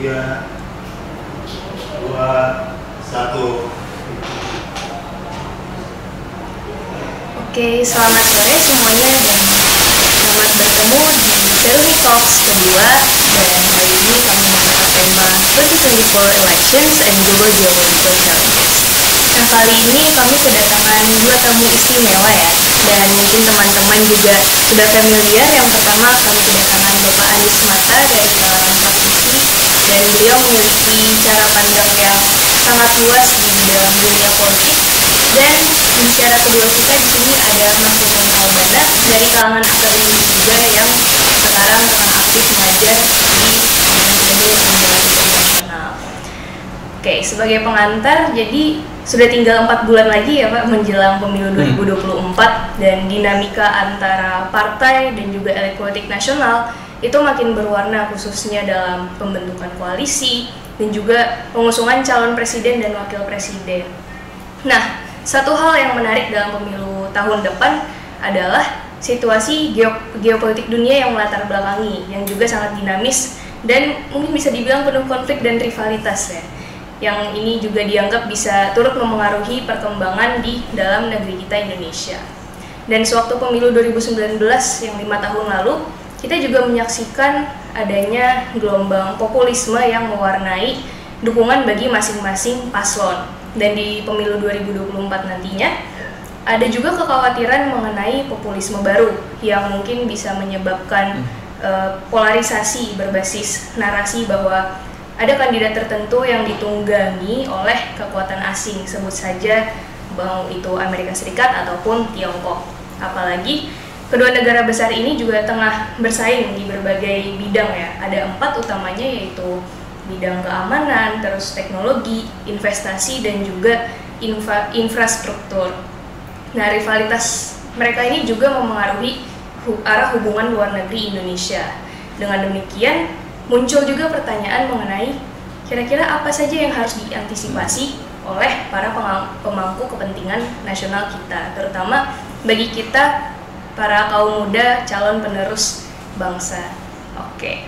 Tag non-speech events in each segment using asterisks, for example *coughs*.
tiga dua satu Oke, selamat sore semuanya dan selamat bertemu di Seruhi Talks kedua dan hari ini kami mengangkat tema 2024 Elections and Global Geopolitical Challenges. Nah kali ini kami kedatangan dua tamu istimewa ya dan mungkin teman-teman juga sudah familiar. Yang pertama kami kedatangan Bapak Anies Mata dari kalangan praktisi dan beliau memiliki cara pandang yang sangat luas di dalam dunia politik. Dan bicara kedua kita di sini ada Mas Firman Albana dari kalangan akademisi juga yang sekarang tengah aktif mengajar di Akademi Ilmu Internasional. Oke, sebagai pengantar, jadi sudah tinggal empat bulan lagi ya Pak menjelang pemilu 2024 dan dinamika antara partai dan juga elit politik nasional itu makin berwarna khususnya dalam pembentukan koalisi dan juga pengusungan calon presiden dan wakil presiden. Nah, satu hal yang menarik dalam pemilu tahun depan adalah situasi geopolitik dunia yang melatar belakangi, yang juga sangat dinamis dan mungkin bisa dibilang penuh konflik dan rivalitas ya. Yang ini juga dianggap bisa turut memengaruhi perkembangan di dalam negeri kita Indonesia. Dan sewaktu pemilu 2019 yang lima tahun lalu, kita juga menyaksikan adanya gelombang populisme yang mewarnai dukungan bagi masing-masing paslon. Dan di pemilu 2024 nantinya, ada juga kekhawatiran mengenai populisme baru yang mungkin bisa menyebabkan uh, polarisasi berbasis narasi bahwa ada kandidat tertentu yang ditunggangi oleh kekuatan asing, sebut saja mau itu Amerika Serikat ataupun Tiongkok. Apalagi kedua negara besar ini juga tengah bersaing di berbagai bidang ya. Ada empat utamanya yaitu bidang keamanan, terus teknologi, investasi dan juga infra infrastruktur. Nah, rivalitas mereka ini juga memengaruhi arah hubungan luar negeri Indonesia. Dengan demikian, muncul juga pertanyaan mengenai kira-kira apa saja yang harus diantisipasi oleh para pemangku kepentingan nasional kita, terutama bagi kita para kaum muda calon penerus bangsa. Oke.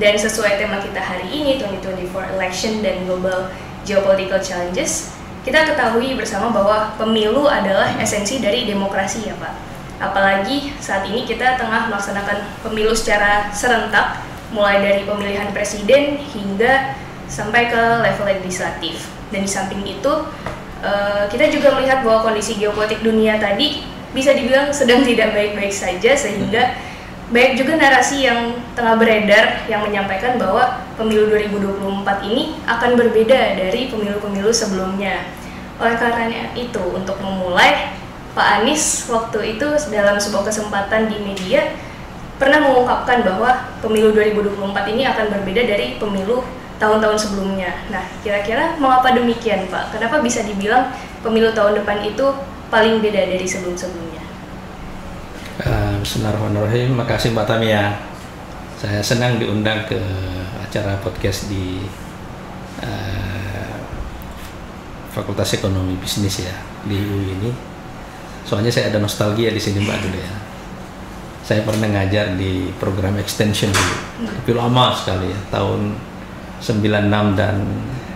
Dan sesuai tema kita hari ini 2024 election dan global geopolitical challenges, kita ketahui bersama bahwa pemilu adalah esensi dari demokrasi ya Pak. Apalagi saat ini kita tengah melaksanakan pemilu secara serentak, mulai dari pemilihan presiden hingga sampai ke level legislatif. Dan di samping itu, eh, kita juga melihat bahwa kondisi geopolitik dunia tadi bisa dibilang sedang tidak baik-baik saja, sehingga baik juga narasi yang tengah beredar yang menyampaikan bahwa pemilu 2024 ini akan berbeda dari pemilu-pemilu sebelumnya. Oleh karena itu, untuk memulai, Pak Anies waktu itu dalam sebuah kesempatan di media pernah mengungkapkan bahwa pemilu 2024 ini akan berbeda dari pemilu tahun-tahun sebelumnya. Nah, kira-kira mengapa demikian, Pak? Kenapa bisa dibilang pemilu tahun depan itu paling beda dari sebelum-sebelumnya? Uh, Bismillahirrahmanirrahim. Makasih Mbak Tamia. Saya senang diundang ke acara podcast di uh, Fakultas Ekonomi Bisnis ya di UI ini. Soalnya saya ada nostalgia di sini Mbak dulu ya. Saya pernah ngajar di program extension dulu, tapi lama sekali ya, tahun 96 dan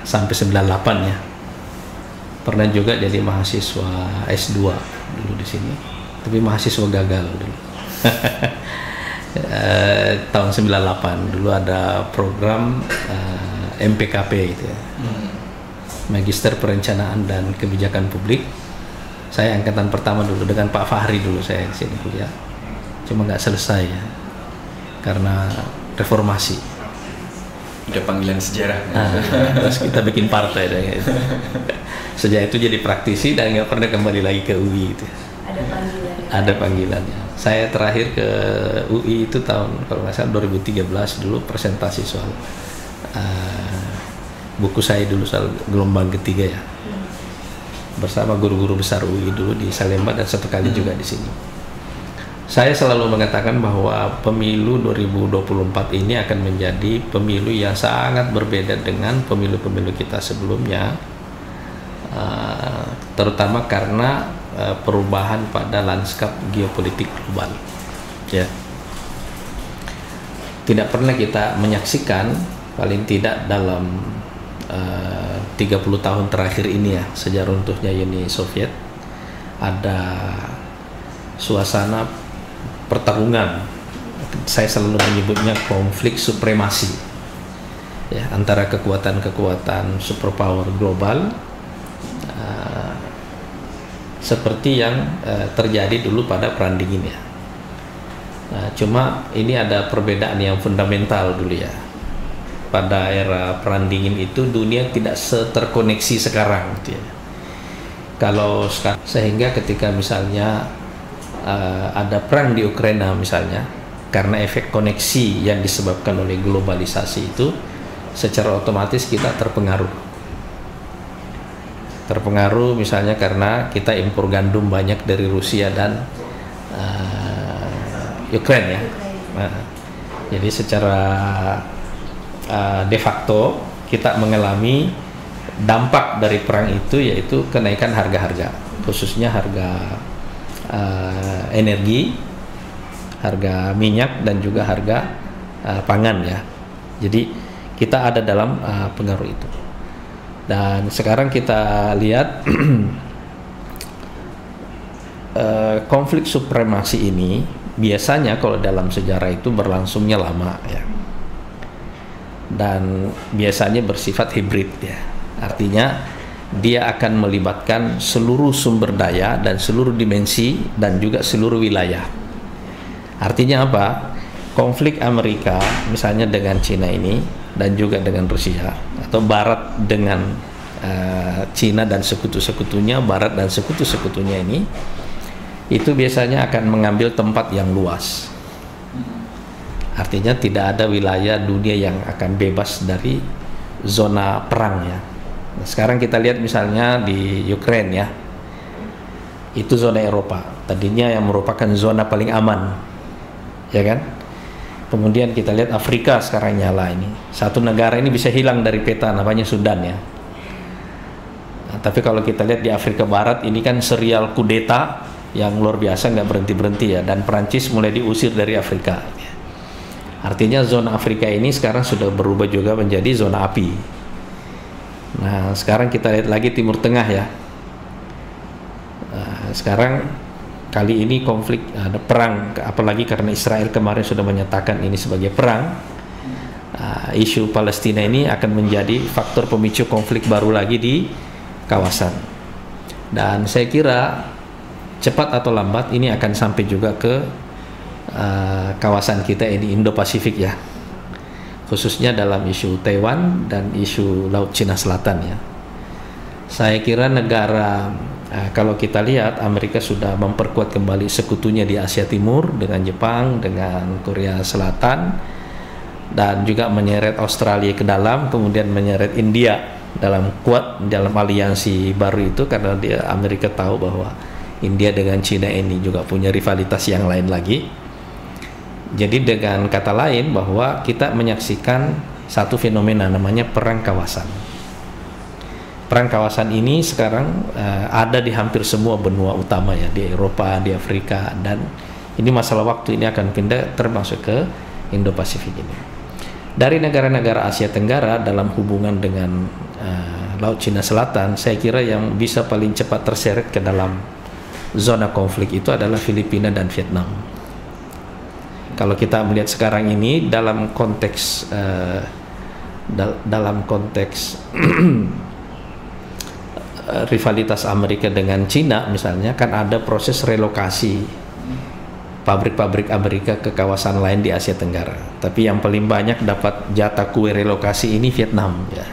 sampai 98 ya. Pernah juga jadi mahasiswa S2 dulu di sini tapi mahasiswa gagal dulu. uh, *laughs* tahun 98 dulu ada program uh, eh, MPKP itu ya. Hmm. Magister Perencanaan dan Kebijakan Publik. Saya angkatan pertama dulu dengan Pak Fahri dulu saya di sini kuliah. Cuma nggak selesai ya. Karena reformasi. Udah panggilan sejarah. Nah, terus kita bikin partai dan gitu. Sejak itu jadi praktisi dan nggak pernah kembali lagi ke UI itu. Ada panggilan ada panggilannya. Saya terakhir ke UI itu tahun kalau nggak salah 2013 dulu presentasi soal uh, buku saya dulu soal gelombang ketiga ya bersama guru-guru besar UI dulu di Salemba dan satu kali hmm. juga di sini. Saya selalu mengatakan bahwa pemilu 2024 ini akan menjadi pemilu yang sangat berbeda dengan pemilu-pemilu kita sebelumnya, uh, terutama karena uh, perubahan pada lanskap geopolitik global. Ya. tidak pernah kita menyaksikan paling tidak dalam eh, 30 tahun terakhir ini ya sejak runtuhnya Uni Soviet ada suasana pertarungan saya selalu menyebutnya konflik supremasi ya antara kekuatan-kekuatan superpower global uh, seperti yang uh, terjadi dulu pada perang dingin ya. Nah, cuma ini ada perbedaan yang fundamental dulu ya. Pada era perang dingin itu dunia tidak seterkoneksi sekarang gitu ya. Kalau sekarang sehingga ketika misalnya uh, ada perang di Ukraina misalnya karena efek koneksi yang disebabkan oleh globalisasi itu secara otomatis kita terpengaruh. Terpengaruh misalnya karena kita impor gandum banyak dari Rusia dan uh, Ukraina ya. Nah, jadi secara uh, de facto kita mengalami dampak dari perang itu yaitu kenaikan harga-harga khususnya harga uh, energi harga minyak dan juga harga uh, pangan ya. Jadi kita ada dalam uh, pengaruh itu. Dan sekarang kita lihat uh, *clears throat* konflik supremasi ini biasanya kalau dalam sejarah itu berlangsungnya lama ya. Dan biasanya bersifat hibrid ya. Artinya dia akan melibatkan seluruh sumber daya dan seluruh dimensi dan juga seluruh wilayah. Artinya apa? Konflik Amerika misalnya dengan Cina ini dan juga dengan Rusia atau Barat dengan uh, Cina dan sekutu-sekutunya Barat dan sekutu-sekutunya ini itu biasanya akan mengambil tempat yang luas. Artinya tidak ada wilayah dunia yang akan bebas dari zona perang ya sekarang kita lihat misalnya di Ukraine ya. Itu zona Eropa. Tadinya yang merupakan zona paling aman ya kan? Kemudian kita lihat Afrika sekarang nyala ini. Satu negara ini bisa hilang dari peta namanya Sudan ya. Nah, tapi kalau kita lihat di Afrika Barat ini kan serial kudeta yang luar biasa nggak berhenti berhenti ya. Dan Perancis mulai diusir dari Afrika. Artinya zona Afrika ini sekarang sudah berubah juga menjadi zona api. Nah, sekarang kita lihat lagi Timur Tengah ya. Nah, sekarang kali ini konflik ada perang, apalagi karena Israel kemarin sudah menyatakan ini sebagai perang. Nah, isu Palestina ini akan menjadi faktor pemicu konflik baru lagi di kawasan. Dan saya kira cepat atau lambat ini akan sampai juga ke uh, kawasan kita ini Indo-Pasifik ya khususnya dalam isu Taiwan dan isu Laut Cina Selatan ya. Saya kira negara uh, kalau kita lihat Amerika sudah memperkuat kembali sekutunya di Asia Timur dengan Jepang dengan Korea Selatan dan juga menyeret Australia ke dalam kemudian menyeret India dalam kuat dalam aliansi baru itu karena dia Amerika tahu bahwa India dengan Cina ini juga punya rivalitas yang lain lagi jadi dengan kata lain bahwa kita menyaksikan satu fenomena namanya perang kawasan. Perang kawasan ini sekarang uh, ada di hampir semua benua utama ya di Eropa, di Afrika dan ini masalah waktu ini akan pindah termasuk ke Indo-Pasifik ini. Dari negara-negara Asia Tenggara dalam hubungan dengan uh, Laut Cina Selatan, saya kira yang bisa paling cepat terseret ke dalam zona konflik itu adalah Filipina dan Vietnam kalau kita melihat sekarang ini dalam konteks uh, dal dalam konteks *clears throat* rivalitas Amerika dengan Cina misalnya kan ada proses relokasi pabrik-pabrik Amerika ke kawasan lain di Asia Tenggara. Tapi yang paling banyak dapat jatah kue relokasi ini Vietnam ya.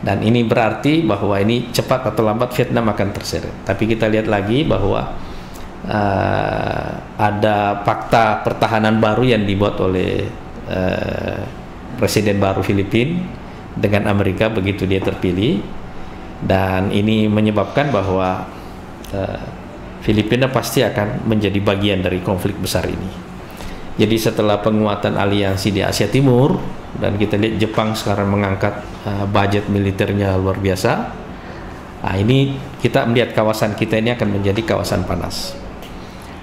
Dan ini berarti bahwa ini cepat atau lambat Vietnam akan terseret. Tapi kita lihat lagi bahwa uh, ada fakta pertahanan baru yang dibuat oleh uh, presiden baru Filipina dengan Amerika begitu dia terpilih dan ini menyebabkan bahwa uh, Filipina pasti akan menjadi bagian dari konflik besar ini. Jadi setelah penguatan aliansi di Asia Timur dan kita lihat Jepang sekarang mengangkat uh, budget militernya luar biasa. Nah, ini kita melihat kawasan kita ini akan menjadi kawasan panas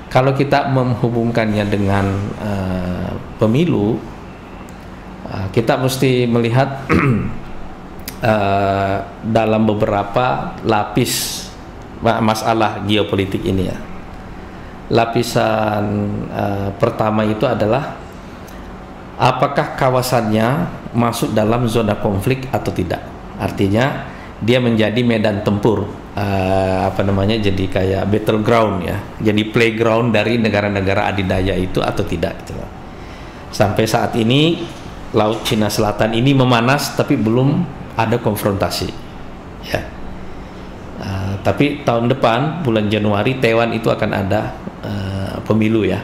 kalau kita menghubungkannya dengan uh, pemilu Uh, kita mesti melihat uh, *clears throat* dalam beberapa lapis masalah geopolitik ini ya. Lapisan uh, pertama itu adalah apakah kawasannya masuk dalam zona konflik atau tidak. Artinya dia menjadi medan tempur uh, apa namanya jadi kayak battleground ya. Jadi playground dari negara-negara adidaya itu atau tidak gitu. Sampai saat ini Laut Cina Selatan ini memanas tapi belum ada konfrontasi. Ya. Uh, tapi tahun depan bulan Januari Taiwan itu akan ada uh, pemilu ya.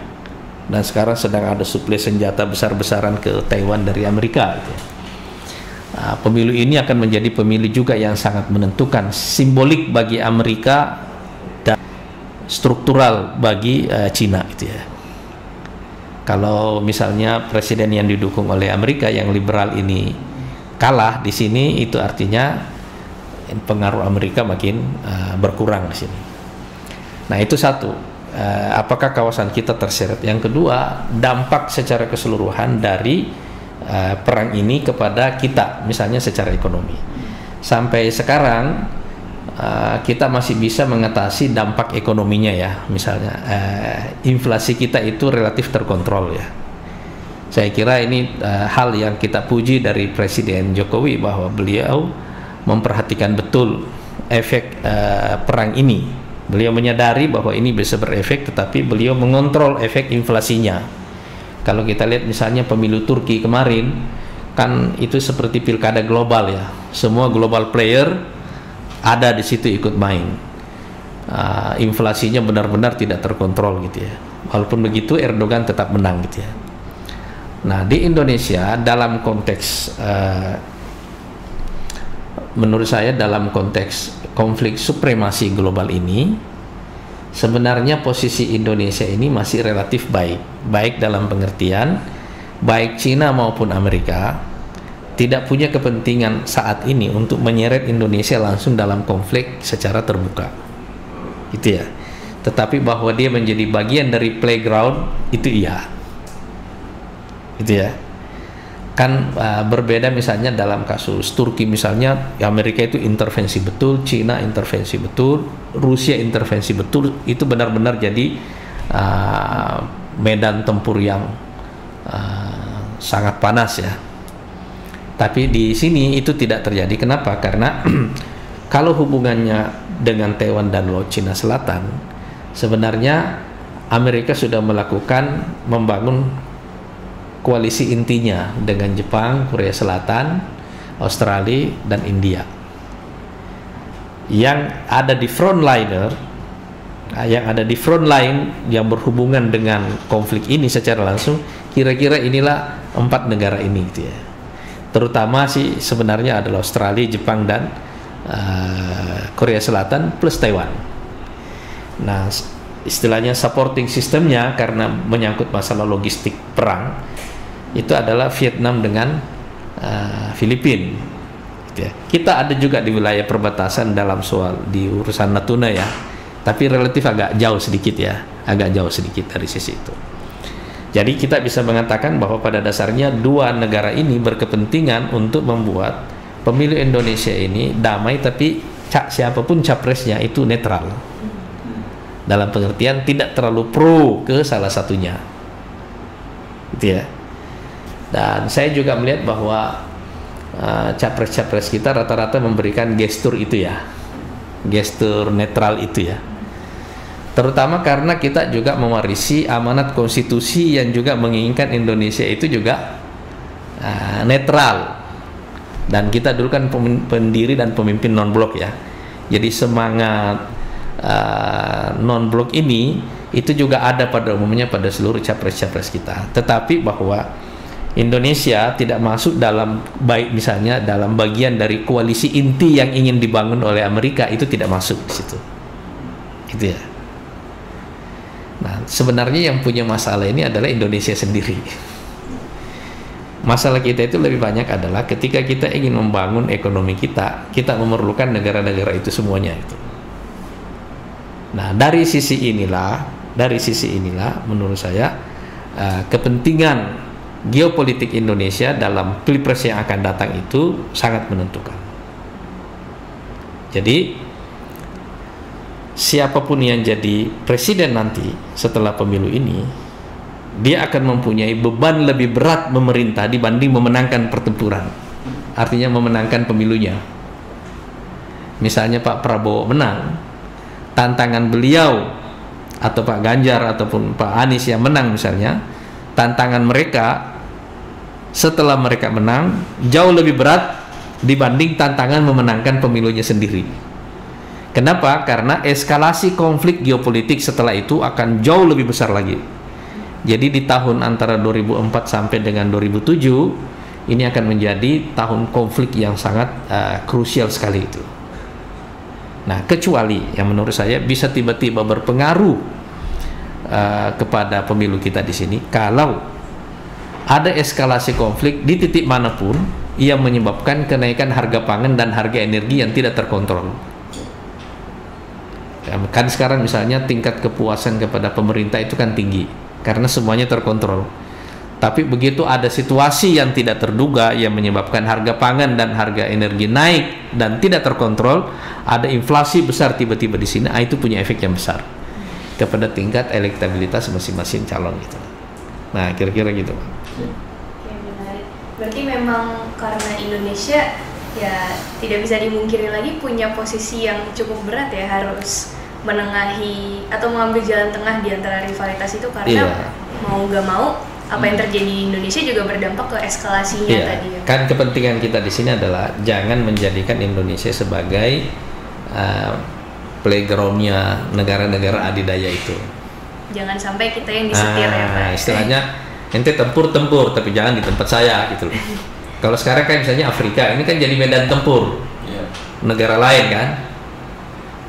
Dan sekarang sedang ada suplai senjata besar-besaran ke Taiwan dari Amerika. Gitu. Uh, pemilu ini akan menjadi pemilu juga yang sangat menentukan, simbolik bagi Amerika dan struktural bagi uh, Cina gitu ya kalau misalnya presiden yang didukung oleh Amerika yang liberal ini kalah di sini itu artinya pengaruh Amerika makin uh, berkurang di sini. Nah itu satu, uh, apakah kawasan kita terseret? Yang kedua, dampak secara keseluruhan dari uh, perang ini kepada kita, misalnya secara ekonomi. Sampai sekarang uh, kita masih bisa mengatasi dampak ekonominya ya misalnya. Uh, inflasi kita itu relatif terkontrol ya. Saya kira ini uh, hal yang kita puji dari Presiden Jokowi bahwa beliau memperhatikan betul efek uh, perang ini. Beliau menyadari bahwa ini bisa berefek tetapi beliau mengontrol efek inflasinya kalau kita lihat misalnya pemilu Turki kemarin kan itu seperti pilkada global ya semua global player ada di situ ikut main. Uh, inflasinya benar-benar tidak terkontrol gitu ya. Walaupun begitu Erdogan tetap menang gitu ya. Nah di Indonesia dalam konteks uh, menurut saya dalam konteks konflik supremasi global ini sebenarnya posisi Indonesia ini masih relatif baik, baik dalam pengertian baik Cina maupun Amerika tidak punya kepentingan saat ini untuk menyeret Indonesia langsung dalam konflik secara terbuka. Itu ya. Tetapi bahwa dia menjadi bagian dari playground itu iya. Itu ya. Kan uh, berbeda misalnya dalam kasus Turki misalnya Amerika itu intervensi betul, Cina intervensi betul, Rusia intervensi betul, itu benar-benar jadi uh, medan tempur yang uh, sangat panas ya tapi di sini itu tidak terjadi. Kenapa? Karena *clears throat* kalau hubungannya dengan Taiwan dan Laut Cina Selatan, sebenarnya Amerika sudah melakukan membangun koalisi intinya dengan Jepang, Korea Selatan, Australia, dan India. Yang ada di frontliner, yang ada di front line yang berhubungan dengan konflik ini secara langsung, kira-kira inilah empat negara ini, gitu ya terutama sih sebenarnya adalah Australia, Jepang dan uh, Korea Selatan plus Taiwan. Nah, istilahnya supporting sistemnya karena menyangkut masalah logistik perang itu adalah Vietnam dengan uh, Filipina. Gitu ya. Kita ada juga di wilayah perbatasan dalam soal di urusan Natuna ya, tapi relatif agak jauh sedikit ya, agak jauh sedikit dari sisi itu. Jadi kita bisa mengatakan bahwa pada dasarnya dua negara ini berkepentingan untuk membuat pemilu Indonesia ini damai tapi siapa pun capresnya itu netral. Dalam pengertian tidak terlalu pro ke salah satunya. Gitu ya. Dan saya juga melihat bahwa uh, capres-capres kita rata-rata memberikan gestur itu ya. Gestur netral itu ya. Terutama karena kita juga mewarisi amanat konstitusi yang juga menginginkan Indonesia itu juga uh, netral. Dan kita dulu kan pendiri dan pemimpin non blok ya. Jadi semangat uh, non blok ini itu juga ada pada umumnya pada seluruh capres-capres kita. Tetapi bahwa Indonesia tidak masuk dalam baik misalnya dalam bagian dari koalisi inti yang ingin dibangun oleh Amerika itu tidak masuk di situ gitu ya Nah, sebenarnya yang punya masalah ini adalah Indonesia sendiri. Masalah kita itu lebih banyak adalah ketika kita ingin membangun ekonomi kita, kita memerlukan negara-negara itu semuanya itu. Nah, dari sisi inilah, dari sisi inilah menurut saya uh, kepentingan geopolitik Indonesia dalam pilpres yang akan datang itu sangat menentukan. Jadi siapa pun yang jadi presiden nanti setelah pemilu ini, dia akan mempunyai beban lebih berat memerintah dibanding memenangkan pertempuran. Artinya memenangkan pemilunya. Misalnya Pak Prabowo menang, tantangan beliau atau Pak Ganjar ataupun Pak Anies yang menang misalnya, tantangan mereka setelah mereka menang jauh lebih berat dibanding tantangan memenangkan pemilunya sendiri. Kenapa? Karena eskalasi konflik geopolitik setelah itu akan jauh lebih besar lagi. Jadi di tahun antara 2004 sampai dengan 2007 ini akan menjadi tahun konflik yang sangat uh, krusial sekali itu. Nah, kecuali yang menurut saya bisa tiba-tiba berpengaruh uh, kepada pemilu kita di sini kalau ada eskalasi konflik di titik mana pun yang menyebabkan kenaikan harga pangan dan harga energi yang tidak terkontrol Ya, kan sekarang misalnya tingkat kepuasan kepada pemerintah itu kan tinggi karena semuanya terkontrol. Tapi begitu ada situasi yang tidak terduga yang menyebabkan harga pangan dan harga energi naik dan tidak terkontrol, ada inflasi besar tiba-tiba di sini, ah, itu punya efek yang besar kepada tingkat elektabilitas masing-masing calon itu. Nah, kira-kira gitu. Berarti memang karena Indonesia ya tidak bisa dimungkiri lagi punya posisi yang cukup berat ya harus menengahi atau mengambil jalan tengah di antara rivalitas itu karena iya. mau nggak mau apa yang terjadi di Indonesia juga berdampak ke eskalasinya iya. tadi ya. Kan kepentingan kita di sini adalah jangan menjadikan Indonesia sebagai uh, playgroundnya negara-negara adidaya itu. Jangan sampai kita yang disetir nah, ya Pak. Istilahnya ente tempur tempur tapi jangan di tempat saya gitu loh. Kalau sekarang kan misalnya Afrika ini kan jadi medan tempur yeah. negara lain kan.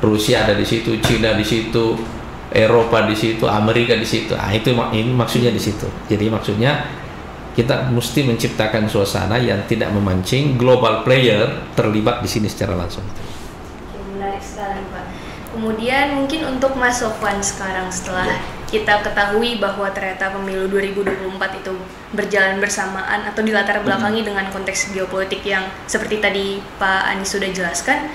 Rusia ada di situ, Cina di situ, Eropa di situ, Amerika di situ. Ah itu ini maksudnya di situ. Jadi maksudnya kita mesti menciptakan suasana yang tidak memancing global player terlibat di sini secara langsung. Menarik sekali Pak. Kemudian mungkin untuk Mas Sofwan sekarang setelah ya. Kita ketahui bahwa ternyata pemilu 2024 itu berjalan bersamaan atau dilatar belakangi hmm. dengan konteks geopolitik yang seperti tadi Pak Anies sudah jelaskan.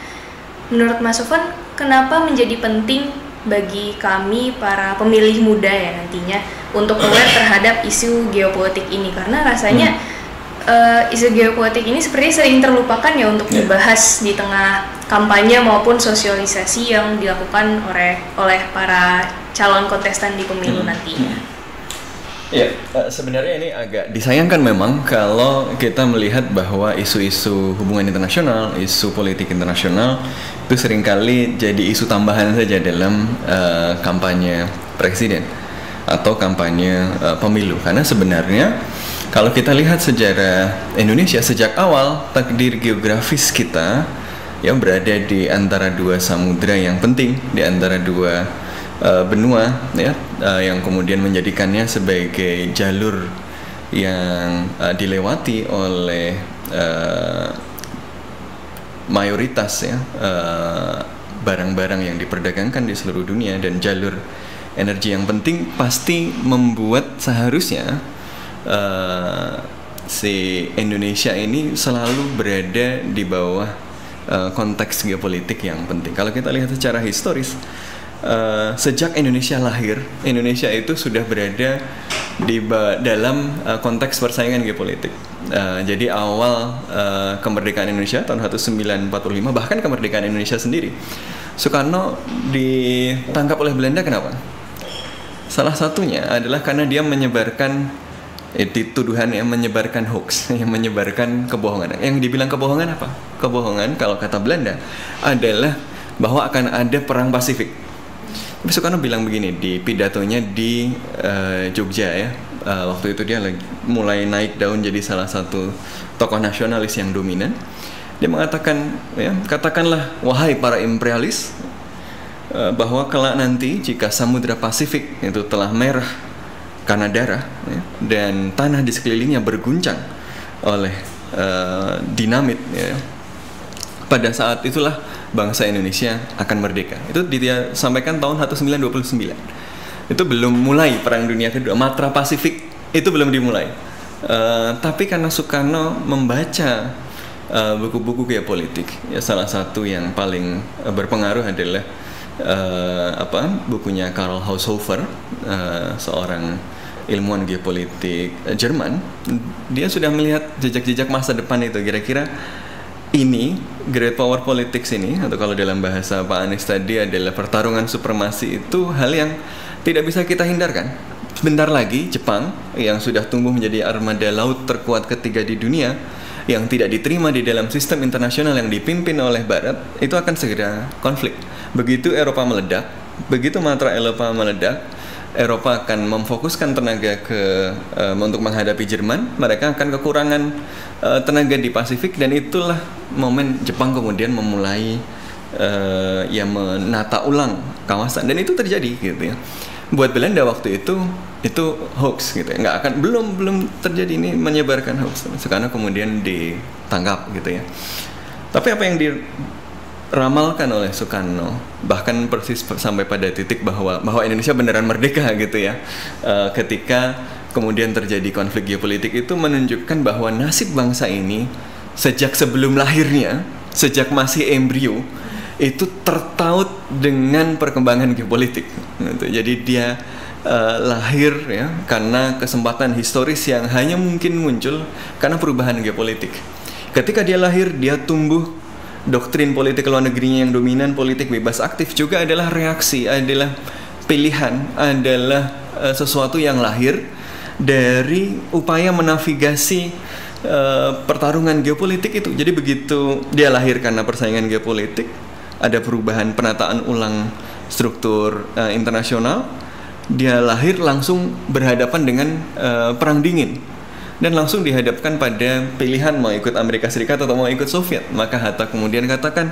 Menurut Mas Sofwan, kenapa menjadi penting bagi kami para pemilih muda ya nantinya untuk aware terhadap isu geopolitik ini karena rasanya hmm uh, isu geopolitik ini sepertinya sering terlupakan ya untuk yeah. dibahas di tengah kampanye maupun sosialisasi yang dilakukan oleh oleh para calon kontestan di pemilu hmm. nantinya. Ya, uh, sebenarnya ini agak disayangkan memang kalau kita melihat bahwa isu-isu hubungan internasional, isu politik internasional itu sering kali jadi isu tambahan saja dalam uh, kampanye presiden atau kampanye uh, pemilu. Karena sebenarnya kalau kita lihat sejarah Indonesia sejak awal takdir geografis kita yang berada di antara dua samudra yang penting, di antara dua uh, benua ya uh, yang kemudian menjadikannya sebagai jalur yang uh, dilewati oleh uh, mayoritas ya barang-barang uh, yang diperdagangkan di seluruh dunia dan jalur energi yang penting pasti membuat seharusnya uh, si Indonesia ini selalu berada di bawah uh, konteks geopolitik yang penting. Kalau kita lihat secara historis, uh, sejak Indonesia lahir, Indonesia itu sudah berada di dalam uh, konteks persaingan geopolitik. Uh, jadi awal uh, kemerdekaan Indonesia tahun 1945 bahkan kemerdekaan Indonesia sendiri, Soekarno ditangkap oleh Belanda kenapa? Salah satunya adalah karena dia menyebarkan itu tuduhan yang menyebarkan hoax, *laughs* yang menyebarkan kebohongan. Yang dibilang kebohongan apa? Kebohongan kalau kata Belanda adalah bahwa akan ada perang Pasifik. Tapi Soekarno bilang begini di pidatonya di uh, Jogja ya. Uh, waktu itu dia lagi mulai naik daun jadi salah satu tokoh nasionalis yang dominan. Dia mengatakan ya, katakanlah wahai para imperialis uh, bahwa kelak nanti jika Samudra Pasifik itu telah merah karena darah ya, dan tanah di sekelilingnya berguncang oleh uh, dinamit ya. pada saat itulah bangsa Indonesia akan merdeka. Itu dia sampaikan tahun 1929 itu belum mulai perang dunia kedua. Matra Pasifik itu belum dimulai. Uh, tapi karena Soekarno membaca uh, buku-buku geopolitik, ya salah satu yang paling uh, berpengaruh adalah uh, apa bukunya Karl Haushofer, uh, seorang ilmuwan geopolitik Jerman. Dia sudah melihat jejak-jejak masa depan itu. Kira-kira ini great power politics ini atau kalau dalam bahasa Pak Anies tadi adalah pertarungan supremasi itu hal yang tidak bisa kita hindarkan Sebentar lagi Jepang yang sudah tumbuh menjadi armada laut terkuat ketiga di dunia yang tidak diterima di dalam sistem internasional yang dipimpin oleh Barat itu akan segera konflik. Begitu Eropa meledak, begitu mantra Eropa meledak, Eropa akan memfokuskan tenaga ke uh, untuk menghadapi Jerman, mereka akan kekurangan uh, tenaga di Pasifik dan itulah momen Jepang kemudian memulai uh, ya menata ulang kawasan. Dan itu terjadi gitu ya. Buat Belanda waktu itu itu hoax gitu ya. Nggak akan belum belum terjadi ini menyebarkan hoax. Karena kemudian ditangkap gitu ya. Tapi apa yang diramalkan oleh Soekarno bahkan persis sampai pada titik bahwa bahwa Indonesia beneran merdeka gitu ya uh, ketika kemudian terjadi konflik geopolitik itu menunjukkan bahwa nasib bangsa ini sejak sebelum lahirnya sejak masih embrio itu tertaut dengan perkembangan geopolitik. Gitu. Jadi dia uh, lahir ya karena kesempatan historis yang hanya mungkin muncul karena perubahan geopolitik. Ketika dia lahir, dia tumbuh doktrin politik luar negerinya yang dominan, politik bebas aktif juga adalah reaksi, adalah pilihan, adalah uh, sesuatu yang lahir dari upaya menavigasi uh, pertarungan geopolitik itu. Jadi begitu dia lahir karena persaingan geopolitik, ada perubahan penataan ulang struktur uh, internasional dia lahir langsung berhadapan dengan uh, perang dingin dan langsung dihadapkan pada pilihan mau ikut Amerika Serikat atau mau ikut Soviet. Maka Hatta kemudian katakan,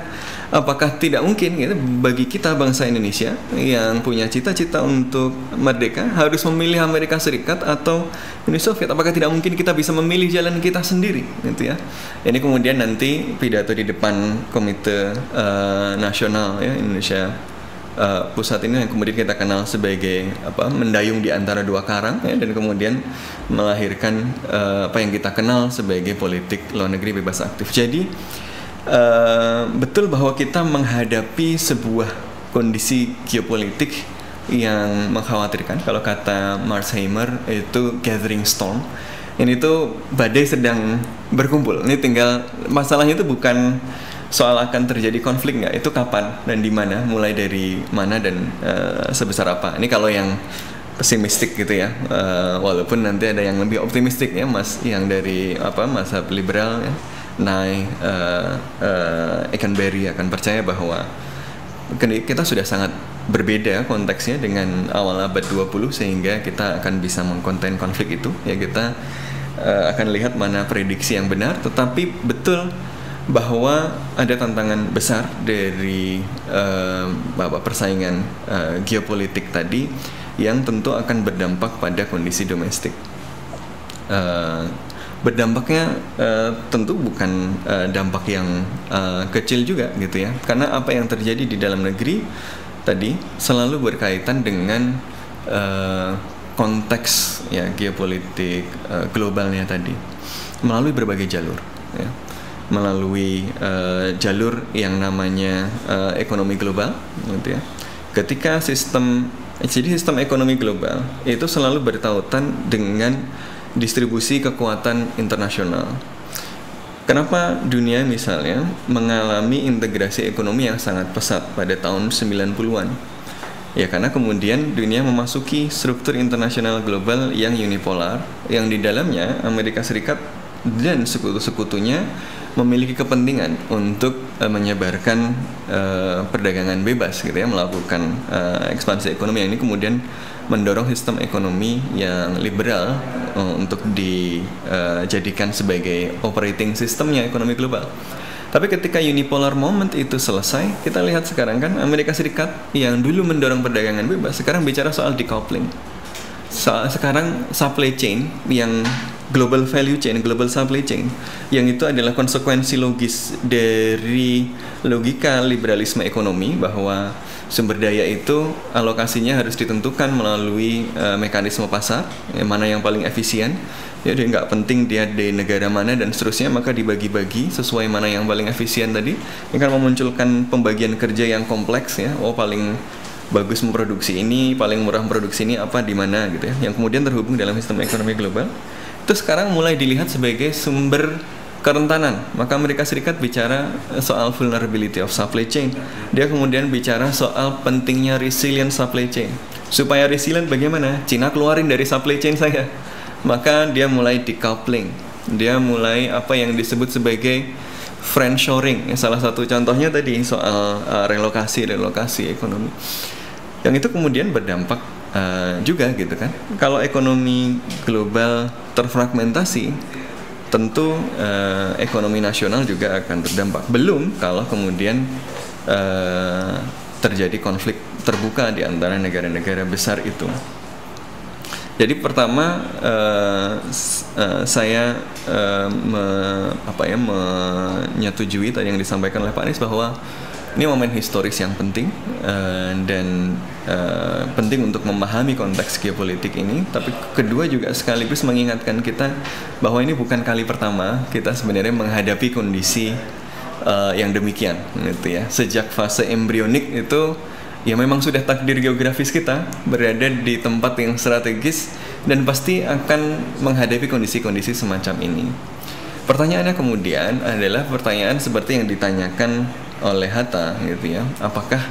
apakah tidak mungkin gitu, bagi kita bangsa Indonesia yang punya cita-cita untuk merdeka harus memilih Amerika Serikat atau Uni Soviet? Apakah tidak mungkin kita bisa memilih jalan kita sendiri, gitu ya? Ini kemudian nanti pidato di depan Komite uh, Nasional ya Indonesia uh, pusat ini yang kemudian kita kenal sebagai apa mendayung di antara dua karang ya, dan kemudian melahirkan uh, apa yang kita kenal sebagai politik luar negeri bebas aktif. Jadi uh, betul bahwa kita menghadapi sebuah kondisi geopolitik yang mengkhawatirkan. Kalau kata Marsheimer itu gathering storm. Ini tuh badai sedang berkumpul. Ini tinggal masalahnya itu bukan soal akan terjadi konflik nggak? Itu kapan dan di mana? Mulai dari mana dan uh, sebesar apa? Ini kalau yang pesimistik gitu ya. Uh, walaupun nanti ada yang lebih optimistik ya mas yang dari apa masa liberal ya. Nye uh, uh, Ekenberry akan percaya bahwa kita sudah sangat berbeda konteksnya dengan awal abad 20 sehingga kita akan bisa mengkonten konflik itu. Ya kita uh, akan lihat mana prediksi yang benar tetapi betul bahwa ada tantangan besar dari uh, persaingan uh, geopolitik tadi yang tentu akan berdampak pada kondisi domestik. Uh, berdampaknya uh, tentu bukan uh, dampak yang uh, kecil juga gitu ya, karena apa yang terjadi di dalam negeri tadi selalu berkaitan dengan uh, konteks ya geopolitik uh, globalnya tadi melalui berbagai jalur. Ya melalui uh, jalur yang namanya uh, ekonomi global gitu ya. Ketika sistem jadi sistem ekonomi global itu selalu bertautan dengan distribusi kekuatan internasional. Kenapa dunia misalnya mengalami integrasi ekonomi yang sangat pesat pada tahun 90-an? Ya karena kemudian dunia memasuki struktur internasional global yang unipolar yang di dalamnya Amerika Serikat dan sekutu-sekutunya memiliki kepentingan untuk uh, menyebarkan uh, perdagangan bebas gitu ya melakukan uh, ekspansi ekonomi yang ini kemudian mendorong sistem ekonomi yang liberal uh, untuk dijadikan uh, sebagai operating sistemnya ekonomi global. Tapi ketika unipolar moment itu selesai, kita lihat sekarang kan Amerika Serikat yang dulu mendorong perdagangan bebas, sekarang bicara soal decoupling. So, sekarang supply chain yang global value chain, global supply chain, yang itu adalah konsekuensi logis dari logika liberalisme ekonomi bahwa sumber daya itu alokasinya harus ditentukan melalui uh, mekanisme pasar, yang mana yang paling efisien. Ya, dia nggak penting dia di negara mana dan seterusnya, maka dibagi-bagi sesuai mana yang paling efisien tadi. Ini kan memunculkan pembagian kerja yang kompleks ya. Oh paling bagus memproduksi ini, paling murah memproduksi ini apa di mana gitu ya. Yang kemudian terhubung dalam sistem ekonomi global. Itu sekarang mulai dilihat sebagai sumber kerentanan. Maka Amerika Serikat bicara soal vulnerability of supply chain. Dia kemudian bicara soal pentingnya resilient supply chain. Supaya resilient bagaimana? Cina keluarin dari supply chain saya. Maka dia mulai decoupling. Dia mulai apa yang disebut sebagai friendshoring. Salah satu contohnya tadi soal uh, relokasi relokasi ekonomi. Yang itu kemudian berdampak uh, juga gitu kan. Kalau ekonomi global terfragmentasi, tentu uh, ekonomi nasional juga akan terdampak. Belum kalau kemudian uh, terjadi konflik terbuka di antara negara-negara besar itu. Jadi pertama uh, uh, saya uh, me, apa ya menyetujui tadi yang disampaikan oleh Pak Anies bahwa ini momen historis yang penting uh, dan uh, penting untuk memahami konteks geopolitik ini. Tapi kedua juga sekaligus mengingatkan kita bahwa ini bukan kali pertama kita sebenarnya menghadapi kondisi uh, yang demikian, gitu ya. Sejak fase embrionik itu ya memang sudah takdir geografis kita berada di tempat yang strategis dan pasti akan menghadapi kondisi-kondisi semacam ini. Pertanyaannya kemudian adalah pertanyaan seperti yang ditanyakan oleh Hatta gitu ya. Apakah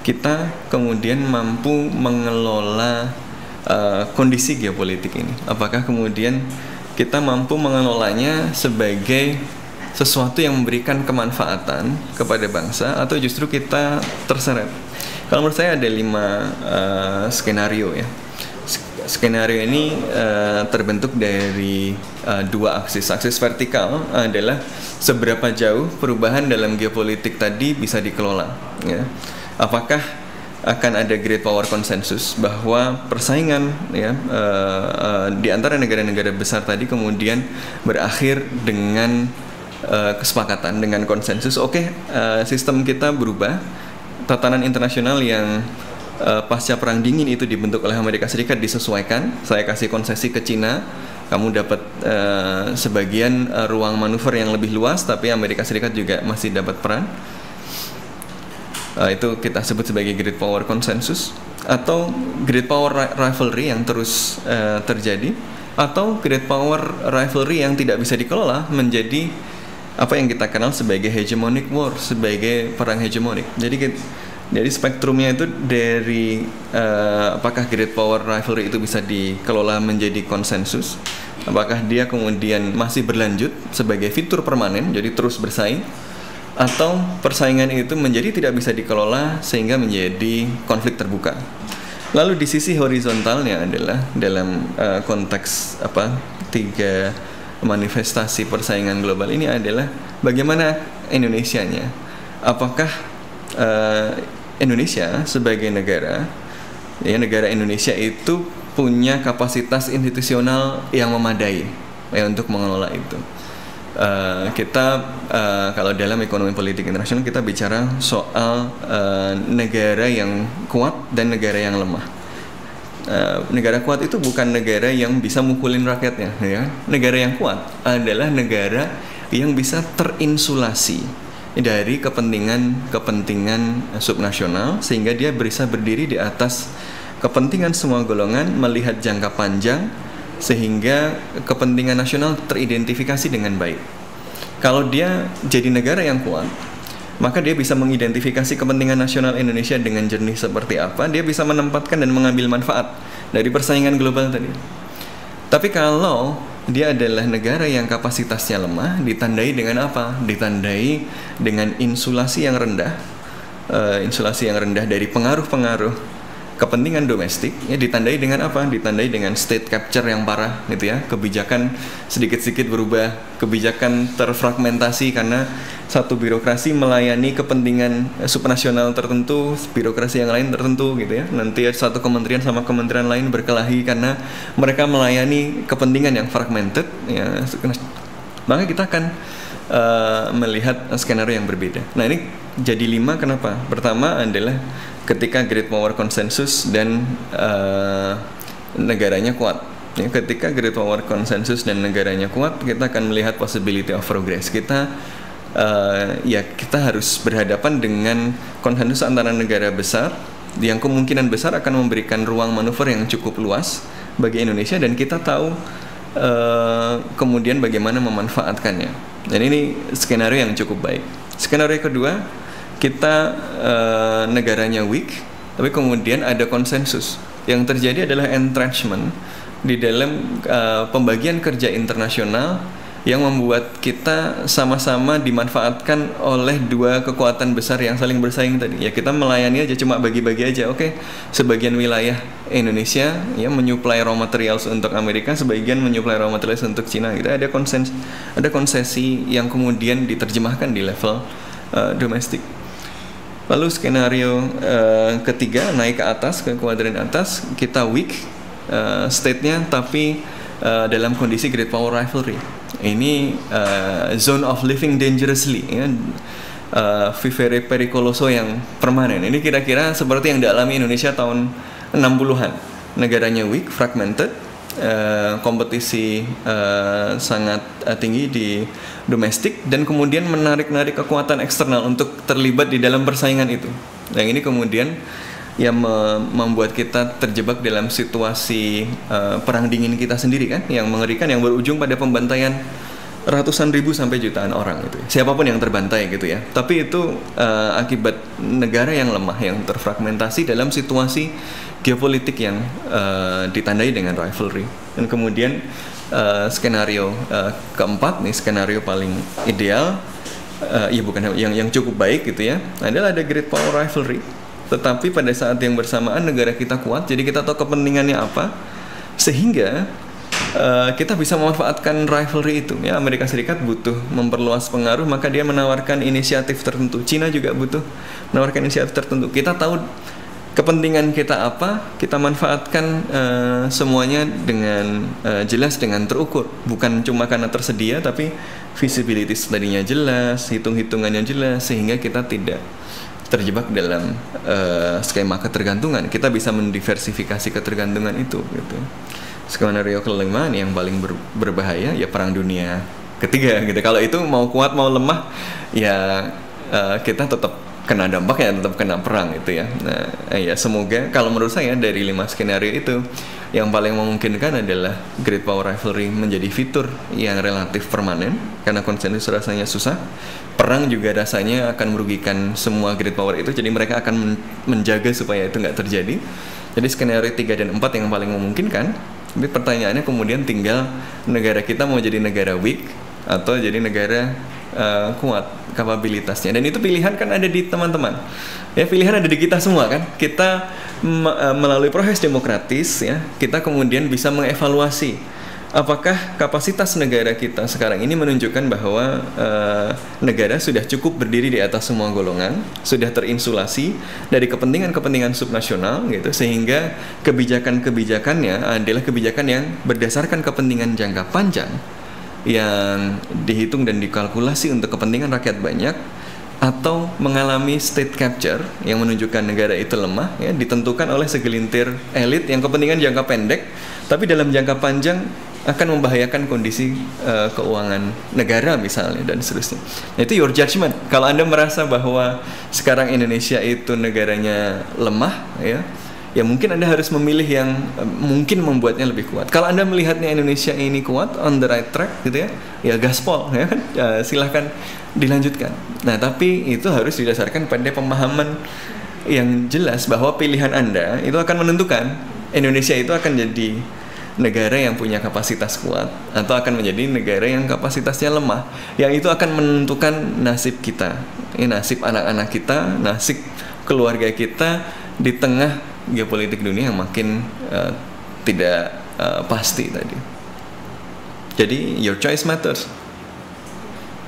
kita kemudian mampu mengelola uh, kondisi geopolitik ini? Apakah kemudian kita mampu mengelolanya sebagai sesuatu yang memberikan kemanfaatan kepada bangsa atau justru kita terseret? Kalau menurut saya ada lima uh, skenario ya skenario ini uh, terbentuk dari uh, dua aksis. Aksis vertikal adalah seberapa jauh perubahan dalam geopolitik tadi bisa dikelola. Ya. Apakah akan ada great power konsensus bahwa persaingan ya uh, uh, di antara negara-negara besar tadi kemudian berakhir dengan uh, kesepakatan dengan konsensus. Oke, okay, uh, sistem kita berubah, tatanan internasional yang uh, pasca perang dingin itu dibentuk oleh Amerika Serikat disesuaikan. Saya kasih konsesi ke Cina, kamu dapat uh, sebagian uh, ruang manuver yang lebih luas, tapi Amerika Serikat juga masih dapat peran. Uh, itu kita sebut sebagai great power consensus atau great power rivalry yang terus uh, terjadi atau great power rivalry yang tidak bisa dikelola menjadi apa yang kita kenal sebagai hegemonic war sebagai perang hegemonik. Jadi jadi spektrumnya itu dari uh, apakah great power rivalry itu bisa dikelola menjadi konsensus, apakah dia kemudian masih berlanjut sebagai fitur permanen, jadi terus bersaing, atau persaingan itu menjadi tidak bisa dikelola sehingga menjadi konflik terbuka. Lalu di sisi horizontalnya adalah dalam uh, konteks apa tiga manifestasi persaingan global ini adalah bagaimana Indonesia-nya. Apakah uh, Indonesia sebagai negara, ya negara Indonesia itu punya kapasitas institusional yang memadai ya untuk mengelola itu. Uh, kita uh, kalau dalam ekonomi politik internasional kita bicara soal uh, negara yang kuat dan negara yang lemah. Uh, negara kuat itu bukan negara yang bisa mukulin rakyatnya, ya. Negara yang kuat adalah negara yang bisa terinsulasi dari kepentingan-kepentingan subnasional sehingga dia bisa berdiri di atas kepentingan semua golongan melihat jangka panjang sehingga kepentingan nasional teridentifikasi dengan baik. Kalau dia jadi negara yang kuat, maka dia bisa mengidentifikasi kepentingan nasional Indonesia dengan jernih seperti apa, dia bisa menempatkan dan mengambil manfaat dari persaingan global tadi. Tapi kalau dia adalah negara yang kapasitasnya lemah ditandai dengan apa? Ditandai dengan insulasi yang rendah, uh, insulasi yang rendah dari pengaruh-pengaruh kepentingan domestik ya ditandai dengan apa? Ditandai dengan state capture yang parah gitu ya. Kebijakan sedikit-sedikit berubah, kebijakan terfragmentasi karena satu birokrasi melayani kepentingan supranasional tertentu, birokrasi yang lain tertentu gitu ya. Nanti satu kementerian sama kementerian lain berkelahi karena mereka melayani kepentingan yang fragmented ya. Maka kita akan uh, melihat skenario yang berbeda. Nah, ini jadi lima kenapa? Pertama adalah ketika great power konsensus dan uh, negaranya kuat. Ya, ketika great power konsensus dan negaranya kuat, kita akan melihat possibility of progress. Kita uh, ya kita harus berhadapan dengan konsensus antara negara besar yang kemungkinan besar akan memberikan ruang manuver yang cukup luas bagi Indonesia dan kita tahu uh, kemudian bagaimana memanfaatkannya. Dan ini skenario yang cukup baik. Skenario kedua kita uh, negaranya weak, tapi kemudian ada konsensus. Yang terjadi adalah entrenchment di dalam uh, pembagian kerja internasional yang membuat kita sama-sama dimanfaatkan oleh dua kekuatan besar yang saling bersaing tadi. Ya kita melayani aja cuma bagi-bagi aja. Oke, sebagian wilayah Indonesia ya menyuplai raw materials untuk Amerika, sebagian menyuplai raw materials untuk Cina. Kita ada konsens ada konsesi yang kemudian diterjemahkan di level uh, domestik. Lalu skenario uh, ketiga naik ke atas ke kuadran atas kita weak uh, state-nya tapi uh, dalam kondisi great power rivalry. Ini uh, zone of living dangerously ya. Uh, vivere pericoloso yang permanen. Ini kira-kira seperti yang dialami Indonesia tahun 60-an. Negaranya weak, fragmented, uh, kompetisi uh, sangat uh, tinggi di domestik dan kemudian menarik-narik kekuatan eksternal untuk terlibat di dalam persaingan itu. Yang ini kemudian yang membuat kita terjebak dalam situasi uh, perang dingin kita sendiri kan, yang mengerikan yang berujung pada pembantaian ratusan ribu sampai jutaan orang itu siapa pun yang terbantai gitu ya. Tapi itu uh, akibat negara yang lemah yang terfragmentasi dalam situasi geopolitik yang uh, ditandai dengan rivalry. Dan kemudian uh, skenario uh, keempat nih skenario paling ideal uh, ya bukan yang yang cukup baik gitu ya adalah ada great power rivalry. Tetapi pada saat yang bersamaan negara kita kuat jadi kita tahu kepentingannya apa sehingga uh, kita bisa memanfaatkan rivalry itu. Ya Amerika Serikat butuh memperluas pengaruh maka dia menawarkan inisiatif tertentu. Cina juga butuh menawarkan inisiatif tertentu. Kita tahu kepentingan kita apa kita manfaatkan uh, semuanya dengan uh, jelas dengan terukur. Bukan cuma karena tersedia tapi visibility tadinya jelas hitung-hitungannya jelas sehingga kita tidak terjebak dalam uh, skema ketergantungan. Kita bisa mendiversifikasi ketergantungan itu gitu skenario kelima yang paling ber, berbahaya ya perang dunia ketiga gitu kalau itu mau kuat mau lemah ya uh, kita tetap kena dampaknya tetap kena perang itu ya. Nah, ya semoga kalau menurut saya dari lima skenario itu yang paling memungkinkan adalah Great Power Rivalry menjadi fitur yang relatif permanen karena konsensus rasanya susah. Perang juga rasanya akan merugikan semua Great Power itu, jadi mereka akan menjaga supaya itu nggak terjadi. Jadi skenario 3 dan 4 yang paling memungkinkan. Tapi pertanyaannya kemudian tinggal negara kita mau jadi negara weak atau jadi negara uh, kuat kapabilitasnya. Dan itu pilihan kan ada di teman-teman. Ya pilihan ada di kita semua kan. Kita uh, melalui proses demokratis ya kita kemudian bisa mengevaluasi apakah kapasitas negara kita sekarang ini menunjukkan bahwa uh, negara sudah cukup berdiri di atas semua golongan, sudah terinsulasi dari kepentingan-kepentingan subnasional gitu sehingga kebijakan-kebijakannya adalah kebijakan yang berdasarkan kepentingan jangka panjang yang dihitung dan dikalkulasi untuk kepentingan rakyat banyak atau mengalami state capture yang menunjukkan negara itu lemah ya ditentukan oleh segelintir elit yang kepentingan jangka pendek tapi dalam jangka panjang akan membahayakan kondisi uh, keuangan negara misalnya dan seterusnya. Nah, itu your judgment. Kalau Anda merasa bahwa sekarang Indonesia itu negaranya lemah ya, ya mungkin Anda harus memilih yang uh, mungkin membuatnya lebih kuat. Kalau Anda melihatnya Indonesia ini kuat, on the right track gitu ya, ya gaspol *laughs* ya kan, uh, silahkan dilanjutkan. Nah tapi itu harus didasarkan pada pemahaman yang jelas bahwa pilihan Anda itu akan menentukan Indonesia itu akan jadi negara yang punya kapasitas kuat atau akan menjadi negara yang kapasitasnya lemah yang itu akan menentukan nasib kita ini nasib anak-anak kita nasib keluarga kita di tengah geopolitik dunia yang makin uh, tidak uh, pasti tadi. Jadi your choice matters.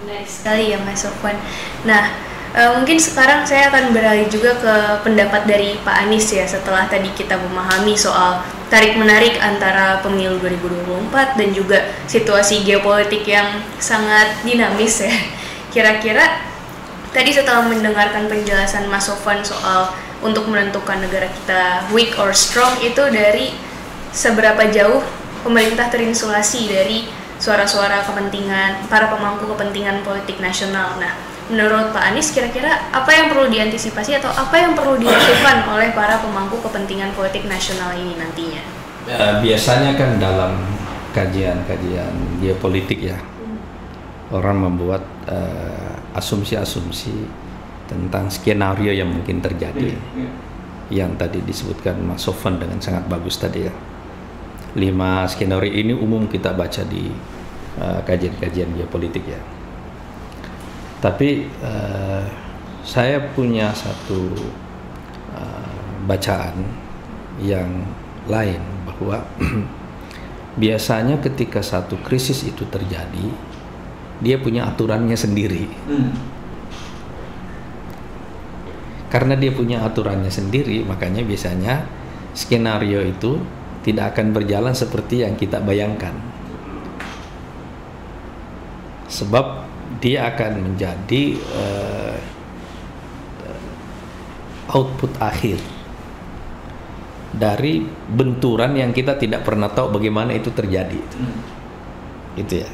Menarik sekali ya Mas Sofwan. Nah, uh, mungkin sekarang saya akan beralih juga ke pendapat dari Pak Anies ya setelah tadi kita memahami soal tarik menarik antara pemilu 2024 dan juga situasi geopolitik yang sangat dinamis ya. *laughs* Kira-kira tadi setelah mendengarkan penjelasan Mas Sofwan soal untuk menentukan negara kita weak or strong itu dari seberapa jauh pemerintah terinsulasi dari suara-suara kepentingan para pemangku kepentingan politik nasional. Nah, menurut Pak Anies kira-kira apa yang perlu diantisipasi atau apa yang perlu dilakukan *coughs* oleh para pemangku kepentingan politik nasional ini nantinya? Ya, biasanya kan dalam kajian-kajian geopolitik ya orang membuat uh, asumsi-asumsi tentang skenario yang mungkin terjadi yang tadi disebutkan Mas Sofan dengan sangat bagus tadi ya lima skenario ini umum kita baca di uh, kajian-kajian uh, geopolitik ya. Tapi uh, saya punya satu uh, bacaan yang lain bahwa *clears throat* biasanya ketika satu krisis itu terjadi, dia punya aturannya sendiri. Hmm. Karena dia punya aturannya sendiri, makanya biasanya skenario itu tidak akan berjalan seperti yang kita bayangkan. Sebab dia akan menjadi uh, output akhir dari benturan yang kita tidak pernah tahu bagaimana itu terjadi. Hmm. Gitu ya.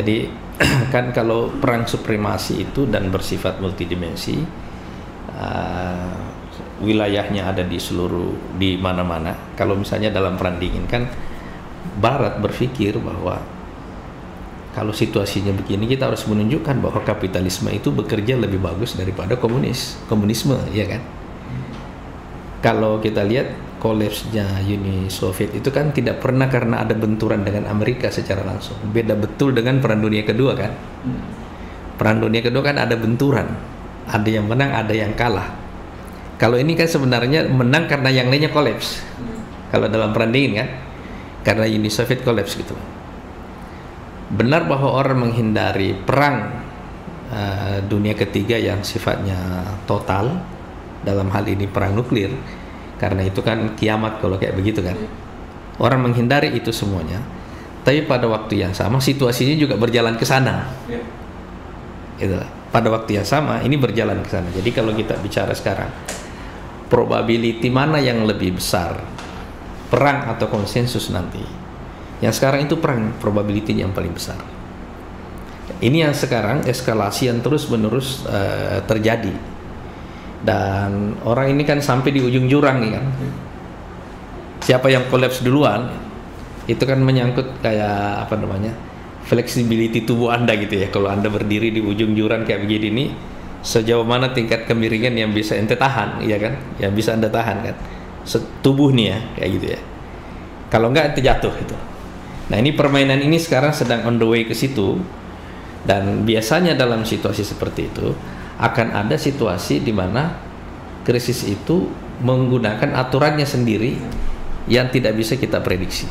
Jadi *clears throat* kan kalau perang supremasi itu dan bersifat multidimensi uh, wilayahnya ada di seluruh di mana-mana. Kalau misalnya dalam perang dingin kan Barat berpikir bahwa kalau situasinya begini kita harus menunjukkan bahwa kapitalisme itu bekerja lebih bagus daripada komunis komunisme ya kan? Kalau kita lihat kolapsnya Uni Soviet itu kan tidak pernah karena ada benturan dengan Amerika secara langsung. Beda betul dengan perang dunia kedua kan? Perang dunia kedua kan ada benturan. Ada yang menang ada yang kalah. Kalau ini kan sebenarnya menang karena yang lainnya kolaps. Kalau dalam perang dingin kan, karena Uni Soviet kolaps gitu. Benar bahwa orang menghindari perang uh, dunia ketiga yang sifatnya total, dalam hal ini perang nuklir, karena itu kan kiamat kalau kayak begitu kan. Orang menghindari itu semuanya, tapi pada waktu yang sama situasinya juga berjalan ke sana. Ya. Itulah. Pada waktu yang sama ini berjalan ke sana. Jadi kalau kita bicara sekarang, probability mana yang lebih besar perang atau konsensus nanti yang sekarang itu perang probability yang paling besar ini yang sekarang eskalasi yang terus menerus uh, terjadi dan orang ini kan sampai di ujung jurang nih kan siapa yang kolaps duluan itu kan menyangkut kayak apa namanya flexibility tubuh anda gitu ya kalau anda berdiri di ujung jurang kayak begini nih sejauh mana tingkat kemiringan yang bisa ente tahan, ya kan? Yang bisa anda tahan kan? Tubuh nih ya, kayak gitu ya. Kalau enggak ente jatuh itu. Nah ini permainan ini sekarang sedang on the way ke situ dan biasanya dalam situasi seperti itu akan ada situasi di mana krisis itu menggunakan aturannya sendiri yang tidak bisa kita prediksi.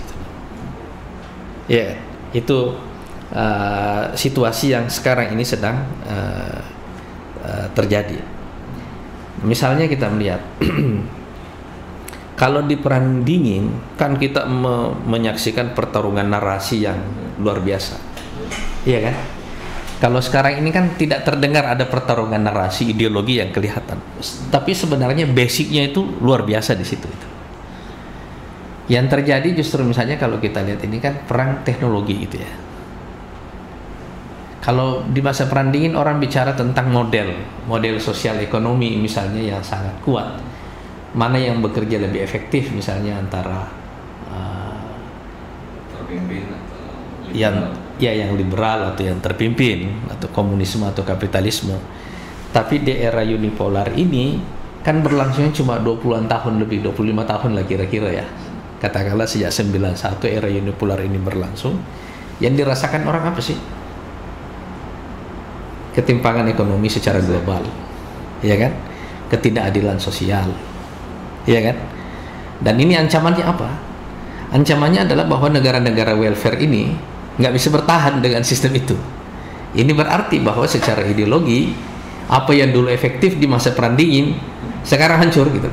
Ya, itu uh, situasi yang sekarang ini sedang uh, Eh, terjadi. Misalnya kita melihat *clears throat* kalau di perang dingin kan kita me menyaksikan pertarungan narasi yang luar biasa. Iya kan? Kalau sekarang ini kan tidak terdengar ada pertarungan narasi ideologi yang kelihatan. Tapi sebenarnya basicnya itu luar biasa di situ itu. Yang terjadi justru misalnya kalau kita lihat ini kan perang teknologi itu ya kalau di masa perang dingin orang bicara tentang model, model sosial ekonomi misalnya yang sangat kuat. Mana yang bekerja lebih efektif misalnya antara uh, terpimpin atau yang ya yang liberal atau yang terpimpin atau komunisme atau kapitalisme. Tapi di era unipolar ini kan berlangsungnya cuma 20-an tahun lebih 25 tahun lah kira-kira ya. Katakanlah sejak 91 era unipolar ini berlangsung. Yang dirasakan orang apa sih? ketimpangan ekonomi secara global, ya kan? Ketidakadilan sosial, ya kan? Dan ini ancamannya apa? Ancamannya adalah bahwa negara-negara welfare ini nggak bisa bertahan dengan sistem itu. Ini berarti bahwa secara ideologi apa yang dulu efektif di masa perang dingin sekarang hancur gitu.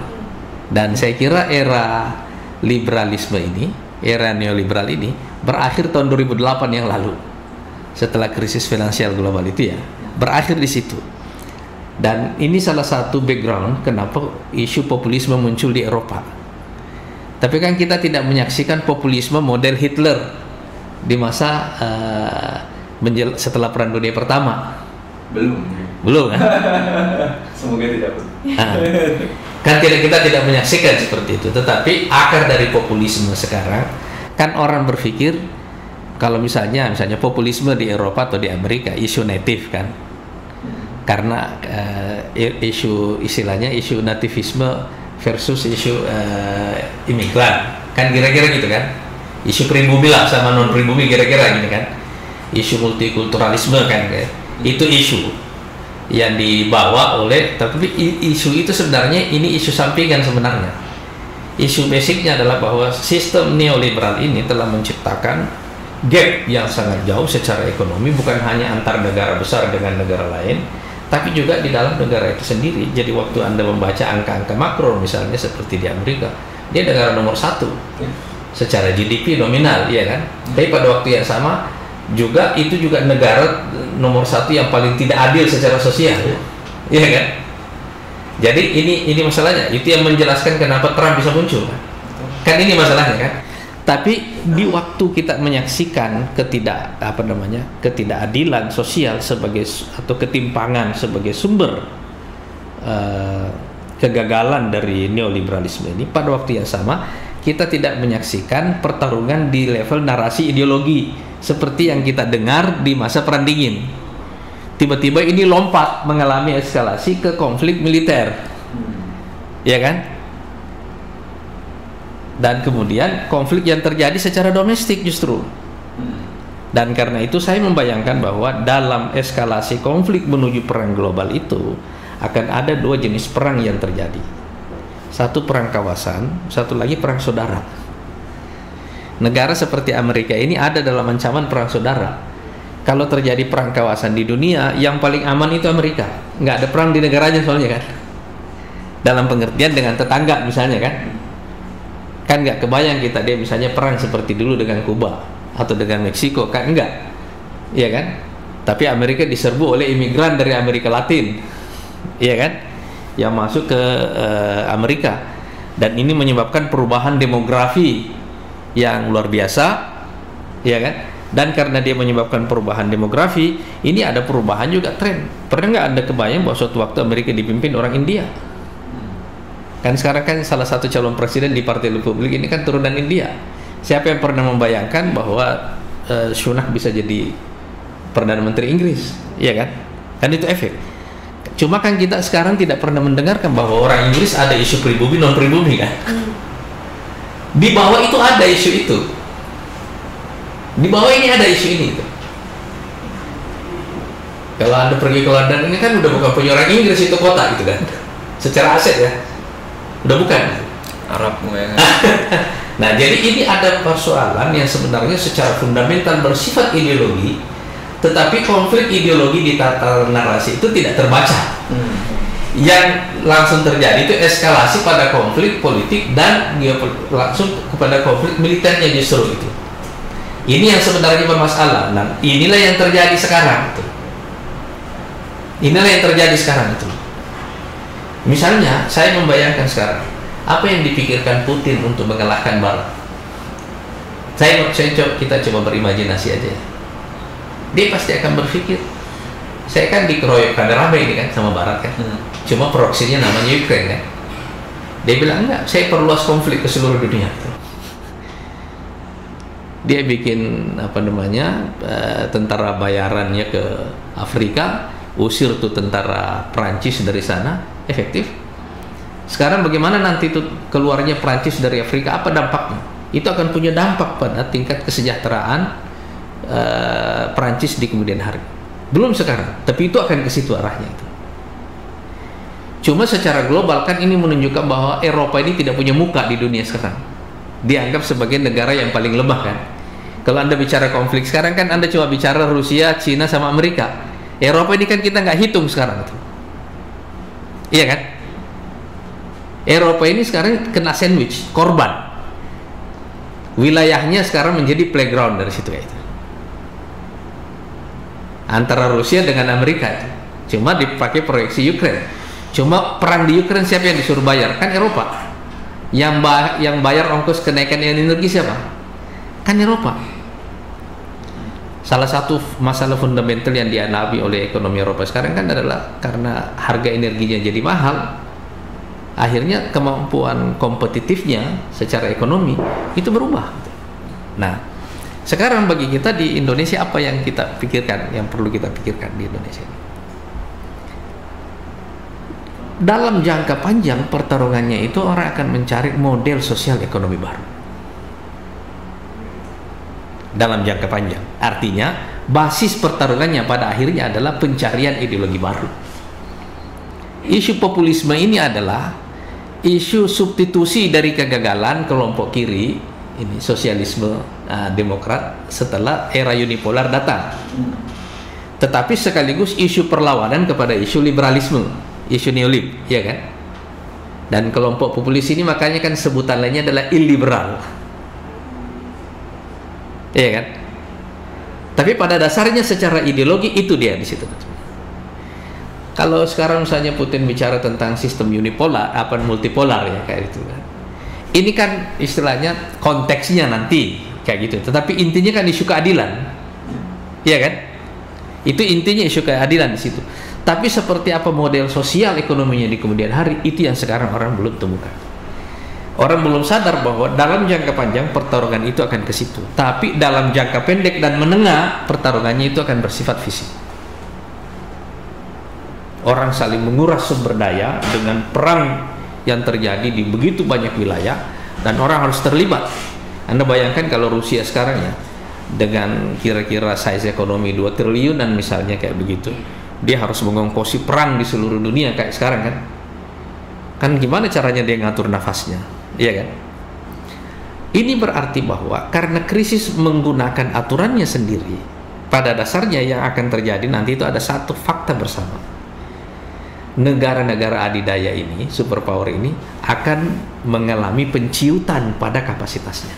Dan saya kira era liberalisme ini, era neoliberal ini berakhir tahun 2008 yang lalu. Setelah krisis finansial global itu ya, berakhir di situ. Dan ini salah satu background kenapa isu populisme muncul di Eropa. Tapi kan kita tidak menyaksikan populisme model Hitler di masa uh, setelah Perang Dunia Pertama. Belum. Belum kan? *laughs* Semoga tidak. Nah, kan tidak kita tidak menyaksikan seperti itu. Tetapi akar dari populisme sekarang kan orang berpikir kalau misalnya misalnya populisme di Eropa atau di Amerika isu native kan karena uh, isu istilahnya isu nativisme versus isu uh, imigran. Kan kira-kira gitu kan? Isu pribumi lah sama non pribumi kira-kira gitu kan? Isu multikulturalisme kan kayak. itu isu yang dibawa oleh tapi isu itu sebenarnya ini isu sampingan sebenarnya. Isu basicnya adalah bahwa sistem neoliberal ini telah menciptakan gap yang sangat jauh secara ekonomi bukan hanya antar negara besar dengan negara lain tapi juga di dalam negara itu sendiri. Jadi waktu Anda membaca angka-angka makro misalnya seperti di Amerika, dia negara nomor satu ya. secara GDP nominal, ya kan? Tapi pada waktu yang sama juga itu juga negara nomor satu yang paling tidak adil secara sosial, ya kan? Jadi ini ini masalahnya. Itu yang menjelaskan kenapa Trump bisa muncul. Kan ini masalahnya kan? Tapi di waktu kita menyaksikan ketidak apa namanya ketidakadilan sosial sebagai atau ketimpangan sebagai sumber uh, kegagalan dari neoliberalisme ini pada waktu yang sama kita tidak menyaksikan pertarungan di level narasi ideologi seperti yang kita dengar di masa perang dingin. Tiba-tiba ini lompat mengalami eskalasi ke konflik militer. Ya kan? Dan kemudian konflik yang terjadi secara domestik justru. Dan karena itu saya membayangkan bahwa dalam eskalasi konflik menuju perang global itu akan ada dua jenis perang yang terjadi. Satu perang kawasan satu lagi perang saudara. Negara seperti Amerika ini ada dalam ancaman perang saudara. Kalau terjadi perang kawasan di dunia yang paling aman itu Amerika. Nggak ada perang di negaranya soalnya kan. Dalam pengertian dengan tetangga misalnya kan kan nggak kebayang kita dia misalnya perang seperti dulu dengan Kuba atau dengan Meksiko kan enggak iya kan? Tapi Amerika diserbu oleh imigran dari Amerika Latin. Iya kan? Yang masuk ke uh, Amerika. Dan ini menyebabkan perubahan demografi yang luar biasa. Iya kan? Dan karena dia menyebabkan perubahan demografi ini ada perubahan juga tren. Pernah nggak anda kebayang bahwa suatu waktu Amerika dipimpin orang India Kan sekarang kan salah satu calon presiden di Partai Republik ini kan turunan India. Siapa yang pernah membayangkan bahwa uh, Sunak bisa jadi perdana menteri Inggris, iya kan? Kan itu efek. Cuma kan kita sekarang tidak pernah mendengarkan bahwa orang Inggris ada isu pribumi non pribumi kan? Di bawah itu ada isu itu. Di bawah ini ada isu ini. Itu. Kalau anda pergi ke London ini kan udah bukan punya orang Inggris itu kota gitu kan, secara aset ya udah bukan? Arab ya. *laughs* nah jadi ini ada persoalan yang sebenarnya secara fundamental bersifat ideologi tetapi konflik ideologi di tata narasi itu tidak terbaca. Hmm. yang langsung terjadi itu eskalasi pada konflik politik dan langsung kepada konflik militernya justru itu. Ini yang sebenarnya bermasalah. Nah inilah yang terjadi sekarang itu. Inilah yang terjadi sekarang itu Misalnya, saya membayangkan sekarang apa yang dipikirkan Putin untuk mengalahkan Barat. Saya, saya coba, kita coba berimajinasi aja. Dia pasti akan berpikir, saya kan dikeroyok rame ini kan sama Barat kan. Hmm. Cuma proksinya namanya Ukraine kan. Dia bilang enggak, saya perluas konflik ke seluruh dunia. Dia bikin apa namanya uh, tentara bayarannya ke Afrika, usir tuh tentara Prancis dari sana, efektif. Sekarang bagaimana nanti itu keluarnya Prancis dari Afrika apa dampaknya? Itu akan punya dampak pada tingkat kesejahteraan uh, Prancis di kemudian hari. Belum sekarang, tapi itu akan ke situ arahnya itu. Cuma secara global kan ini menunjukkan bahwa Eropa ini tidak punya muka di dunia sekarang. Dianggap sebagai negara yang paling lemah kan. Kalau Anda bicara konflik sekarang kan Anda cuma bicara Rusia, Cina sama Amerika. Eropa ini kan kita nggak hitung sekarang itu. Iya kan? Eropa ini sekarang kena sandwich, korban. Wilayahnya sekarang menjadi playground dari situ ya. Antara Rusia dengan Amerika itu. Cuma dipakai proyeksi Ukraine. Cuma perang di Ukraine siapa yang disuruh bayar? Kan Eropa. Yang ba yang bayar ongkos kenaikan energi siapa? Kan Eropa. Salah satu masalah fundamental yang dialami oleh ekonomi Eropa sekarang kan adalah karena harga energinya jadi mahal, akhirnya kemampuan kompetitifnya secara ekonomi itu berubah. Nah, sekarang bagi kita di Indonesia apa yang kita pikirkan, yang perlu kita pikirkan di Indonesia? Dalam jangka panjang pertarungannya itu orang akan mencari model sosial ekonomi baru dalam jangka panjang. Artinya, basis pertarungannya pada akhirnya adalah pencarian ideologi baru. Isu populisme ini adalah isu substitusi dari kegagalan kelompok kiri ini sosialisme uh, demokrat setelah era unipolar datang. Tetapi sekaligus isu perlawanan kepada isu liberalisme, isu neolib, ya kan? Dan kelompok populis ini makanya kan sebutan lainnya adalah illiberal Iya kan? Tapi pada dasarnya secara ideologi itu dia di situ. Kalau sekarang misalnya Putin bicara tentang sistem unipolar, apa multipolar ya kayak gitu kan. Ini kan istilahnya konteksnya nanti kayak gitu. Tetapi intinya kan isu keadilan. Iya kan? Itu intinya isu keadilan di situ. Tapi seperti apa model sosial ekonominya di kemudian hari itu yang sekarang orang belum temukan. Orang belum sadar bahwa dalam jangka panjang pertarungan itu akan ke situ. Tapi dalam jangka pendek dan menengah pertarungannya itu akan bersifat fisik. Orang saling menguras sumber daya dengan perang yang terjadi di begitu banyak wilayah dan orang harus terlibat. Anda bayangkan kalau Rusia sekarang ya dengan kira-kira size ekonomi 2 triliun dan misalnya kayak begitu. Dia harus mengongkosi perang di seluruh dunia kayak sekarang kan. Kan gimana caranya dia ngatur nafasnya? Iya kan? Ini berarti bahwa karena krisis menggunakan aturannya sendiri, pada dasarnya yang akan terjadi nanti itu ada satu fakta bersama. Negara-negara adidaya ini, superpower ini akan mengalami penciutan pada kapasitasnya.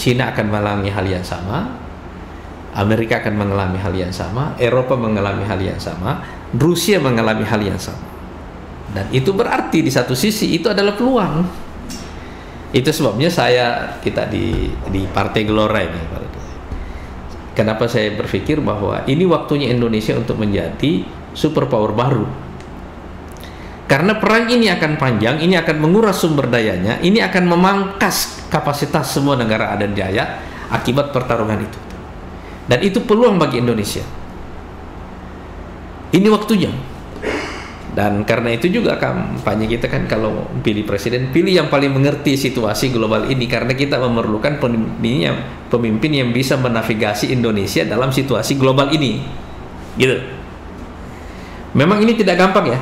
Cina akan mengalami hal yang sama, Amerika akan mengalami hal yang sama, Eropa mengalami hal yang sama, Rusia mengalami hal yang sama. Dan itu berarti di satu sisi itu adalah peluang. Itu sebabnya saya kita di di Partai Gelora ini. Kenapa saya berpikir bahwa ini waktunya Indonesia untuk menjadi superpower baru. Karena perang ini akan panjang, ini akan menguras sumber dayanya, ini akan memangkas kapasitas semua negara ada di daya akibat pertarungan itu. Dan itu peluang bagi Indonesia. Ini waktunya dan karena itu juga kampanye kita kan kalau pilih presiden pilih yang paling mengerti situasi global ini. Karena kita memerlukan pemimpin yang, pemimpin yang bisa menavigasi Indonesia dalam situasi global ini. Gitu. Memang ini tidak gampang ya.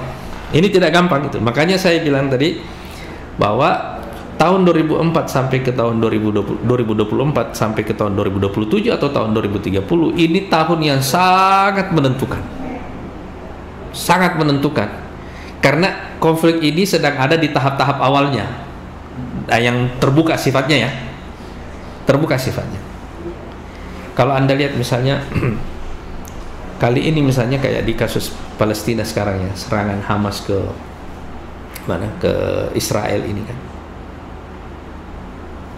Ini tidak gampang gitu. Makanya saya bilang tadi bahwa tahun 2004 sampai ke tahun 2020, 2024 sampai ke tahun 2027 atau tahun 2030 ini tahun yang sangat menentukan. Sangat menentukan karena konflik ini sedang ada di tahap-tahap awalnya. Nah, yang terbuka sifatnya ya. Terbuka sifatnya. Kalau anda lihat misalnya *clears throat* kali ini misalnya kayak di kasus Palestina sekarang ya serangan Hamas ke mana? Ke Israel ini kan.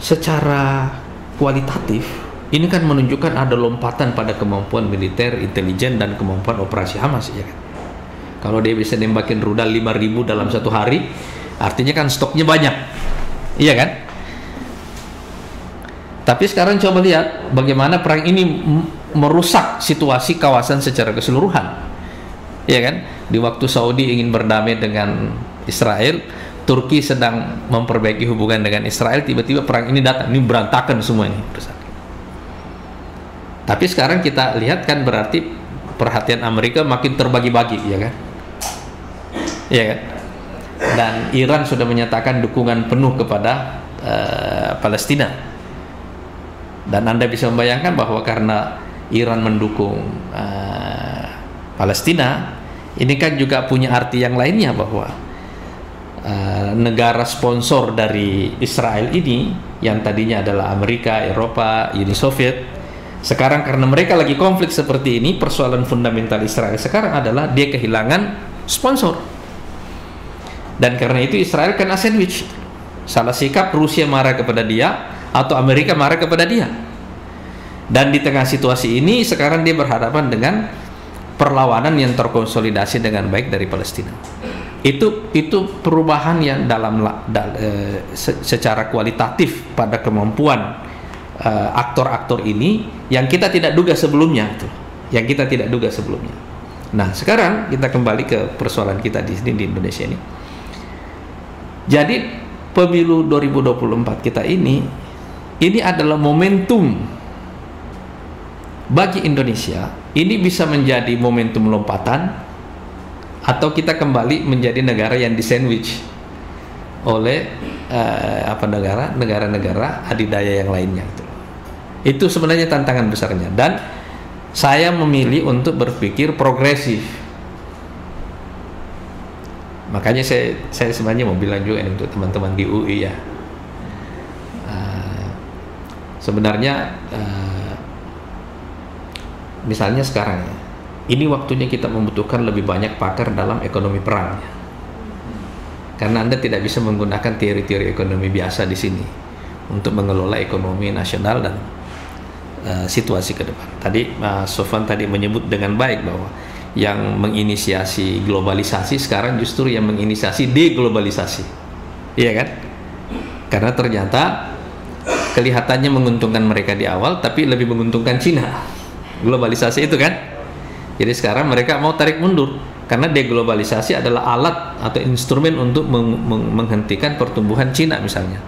Secara kualitatif ini kan menunjukkan ada lompatan pada kemampuan militer, intelijen dan kemampuan operasi Hamas ya kan kalau dia bisa nembakin rudal 5000 dalam satu hari, artinya kan stoknya banyak. Iya kan? Tapi sekarang coba lihat bagaimana perang ini merusak situasi kawasan secara keseluruhan. Iya kan? Di waktu Saudi ingin berdamai dengan Israel, Turki sedang memperbaiki hubungan dengan Israel, tiba-tiba perang ini datang, ini berantakan semua ini. Tapi sekarang kita lihat kan berarti perhatian Amerika makin terbagi-bagi, ya kan? Ya kan? Dan Iran sudah menyatakan dukungan penuh kepada uh, Palestina. Dan Anda bisa membayangkan bahwa karena Iran mendukung uh, Palestina, ini kan juga punya arti yang lainnya bahwa uh, negara sponsor dari Israel ini yang tadinya adalah Amerika, Eropa, Uni Soviet, sekarang karena mereka lagi konflik seperti ini, persoalan fundamental Israel sekarang adalah dia kehilangan sponsor. Dan karena itu Israel kena sandwich. Salah sikap Rusia marah kepada dia atau Amerika marah kepada dia. Dan di tengah situasi ini sekarang dia berhadapan dengan perlawanan yang terkonsolidasi dengan baik dari Palestina. Itu itu perubahan yang dalam da, e, secara kualitatif pada kemampuan aktor-aktor uh, ini yang kita tidak duga sebelumnya itu. Yang kita tidak duga sebelumnya. Nah, sekarang kita kembali ke persoalan kita di sini di Indonesia ini. Jadi pemilu 2024 kita ini ini adalah momentum bagi Indonesia. Ini bisa menjadi momentum lompatan atau kita kembali menjadi negara yang disandwich oleh uh, apa negara negara-negara adidaya yang lainnya itu. Itu sebenarnya tantangan besarnya dan saya memilih untuk berpikir progresif makanya saya saya sebenarnya mau bilang juga untuk teman-teman di UI ya. Uh, sebenarnya uh, misalnya sekarang ini waktunya kita membutuhkan lebih banyak pakar dalam ekonomi perang. Karena anda tidak bisa menggunakan teori-teori ekonomi biasa di sini untuk mengelola ekonomi nasional dan uh, situasi ke depan. Tadi uh, Sofan tadi menyebut dengan baik bahwa yang menginisiasi globalisasi sekarang justru yang menginisiasi deglobalisasi. Iya kan? Karena ternyata kelihatannya menguntungkan mereka di awal tapi lebih menguntungkan Cina. Globalisasi itu kan? Jadi sekarang mereka mau tarik mundur karena deglobalisasi adalah alat atau instrumen untuk meng meng menghentikan pertumbuhan Cina misalnya.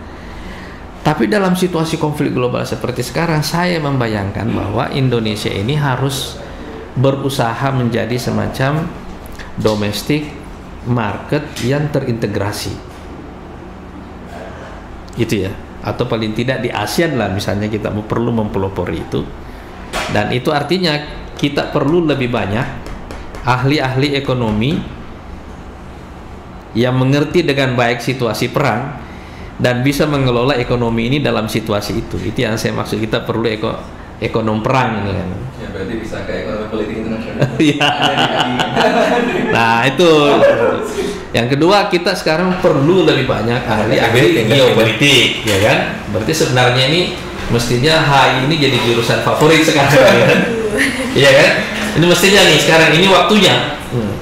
Tapi dalam situasi konflik global seperti sekarang saya membayangkan bahwa Indonesia ini harus berusaha menjadi semacam domestic market yang terintegrasi itu ya atau paling tidak di ASEAN lah misalnya kita perlu mempelopori itu dan itu artinya kita perlu lebih banyak ahli-ahli ekonomi yang mengerti dengan baik situasi perang dan bisa mengelola ekonomi ini dalam situasi itu itu yang saya maksud kita perlu eko ekonom perang kan. Ya berarti bisa ke. Iya. nah itu. Yang kedua kita sekarang perlu lebih banyak ahli ahli geopolitik, ya kan? Berarti sebenarnya ini mestinya HI ini jadi jurusan favorit sekarang, ya kan? *laughs* Iya kan? Ini mestinya nih sekarang ini waktunya. Hmm.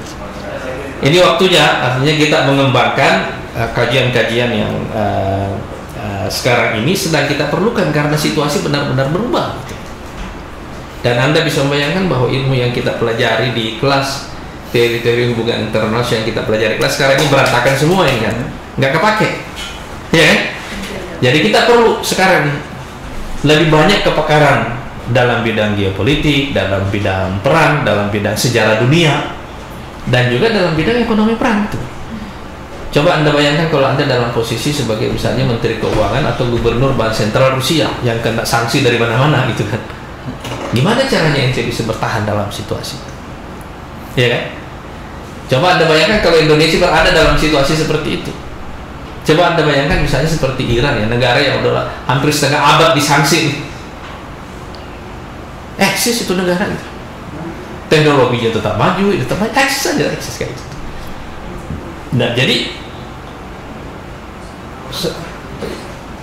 Ini waktunya, artinya kita mengembangkan uh, kajian-kajian uh, yang uh, uh, sekarang ini sedang kita perlukan karena situasi benar-benar berubah. Gitu. Dan Anda bisa membayangkan bahwa ilmu yang kita pelajari di kelas teori-teori hubungan internasional yang kita pelajari kelas sekarang ini berantakan semua ini kan, nggak kepake, ya kan? Jadi kita perlu sekarang lebih banyak kepakaran dalam bidang geopolitik, dalam bidang perang, dalam bidang sejarah dunia, dan juga dalam bidang ekonomi perang itu. Coba Anda bayangkan kalau Anda dalam posisi sebagai misalnya Menteri Keuangan atau Gubernur Bank Sentral Rusia yang kena sanksi dari mana-mana gitu kan Gimana caranya ente bisa bertahan dalam situasi itu? Ya kan? Coba Anda bayangkan kalau Indonesia berada dalam situasi seperti itu. Coba Anda bayangkan misalnya seperti Iran ya, negara yang udah hampir setengah abad disanksi. Eksis itu negara itu. Teknologinya tetap maju, tetap maju, eksis saja, eksis kayak gitu. Nah, jadi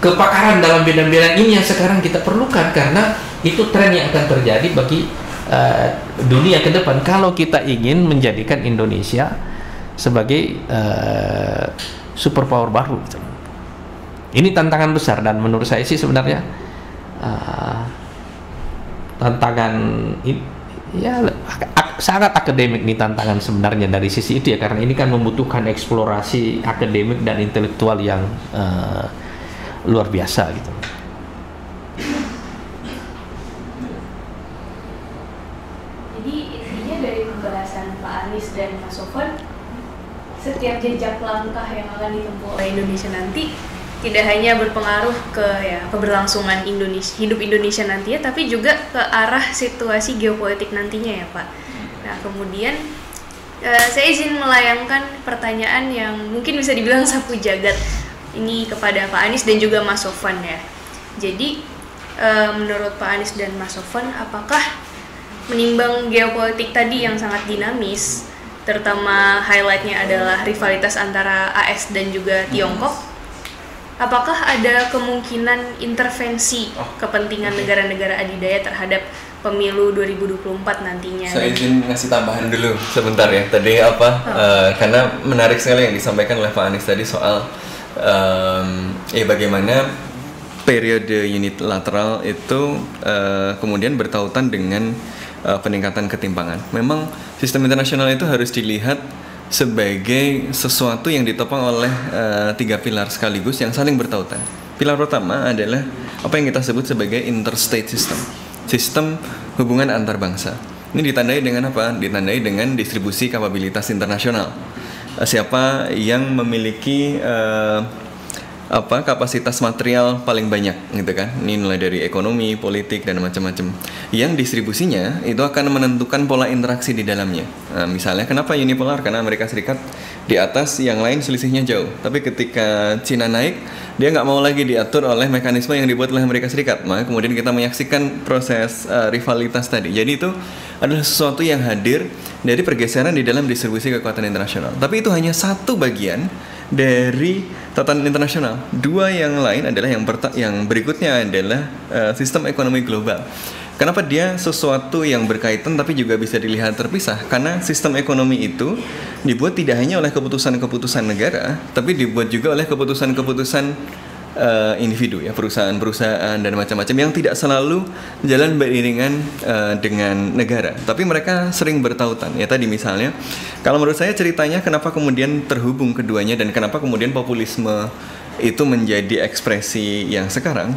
kepakaran dalam bidang-bidang ini yang sekarang kita perlukan karena itu tren yang akan terjadi bagi uh, dunia ke depan kalau kita ingin menjadikan Indonesia sebagai uh, superpower baru. Ini tantangan besar dan menurut saya sih sebenarnya uh, tantangan ini ya sangat akademik nih tantangan sebenarnya dari sisi itu ya karena ini kan membutuhkan eksplorasi akademik dan intelektual yang uh, luar biasa gitu. Jadi intinya dari pembahasan Pak Anies dan Pak Sofon setiap jejak langkah yang akan ditempuh oleh Indonesia nanti tidak hanya berpengaruh ke ya keberlangsungan Indonesia hidup Indonesia nantinya tapi juga ke arah situasi geopolitik nantinya ya Pak. Nah kemudian uh, saya izin melayangkan pertanyaan yang mungkin bisa dibilang sapu jagat ini kepada Pak Anies dan juga Mas Sofwan ya. Jadi uh, menurut Pak Anies dan Mas Sofwan apakah menimbang geopolitik tadi yang sangat dinamis terutama highlightnya adalah rivalitas antara AS dan juga Tiongkok apakah ada kemungkinan intervensi oh. kepentingan negara-negara adidaya terhadap pemilu 2024 nantinya? Saya izin ngasih tambahan dulu sebentar ya. Tadi apa? Oh. Uh, karena menarik sekali yang disampaikan oleh Pak Anies tadi soal um, eh bagaimana periode unilateral itu uh, kemudian bertautan dengan uh, peningkatan ketimpangan. Memang sistem internasional itu harus dilihat sebagai sesuatu yang ditopang oleh uh, tiga pilar sekaligus yang saling bertautan. Pilar pertama adalah apa yang kita sebut sebagai interstate system, sistem hubungan antar bangsa. Ini ditandai dengan apa? Ditandai dengan distribusi kapabilitas internasional. Uh, siapa yang memiliki uh, apa kapasitas material paling banyak gitu kan? Ini mulai dari ekonomi politik dan macam-macam. Yang distribusinya itu akan menentukan pola interaksi di dalamnya. Nah, misalnya kenapa unipolar? Karena Amerika Serikat di atas yang lain selisihnya jauh. Tapi ketika Cina naik dia nggak mau lagi diatur oleh mekanisme yang dibuat oleh Amerika Serikat. Maka kemudian kita menyaksikan proses uh, rivalitas tadi. Jadi itu adalah sesuatu yang hadir dari pergeseran di dalam distribusi kekuatan internasional. Tapi itu hanya satu bagian dari tatanan internasional. Dua yang lain adalah yang yang berikutnya adalah uh, sistem ekonomi global. Kenapa dia sesuatu yang berkaitan tapi juga bisa dilihat terpisah? Karena sistem ekonomi itu dibuat tidak hanya oleh keputusan-keputusan negara, tapi dibuat juga oleh keputusan-keputusan uh, individu ya perusahaan-perusahaan dan macam-macam yang tidak selalu jalan beriringan uh, dengan negara. Tapi mereka sering bertautan. Ya tadi misalnya kalau menurut saya ceritanya kenapa kemudian terhubung keduanya dan kenapa kemudian populisme itu menjadi ekspresi yang sekarang?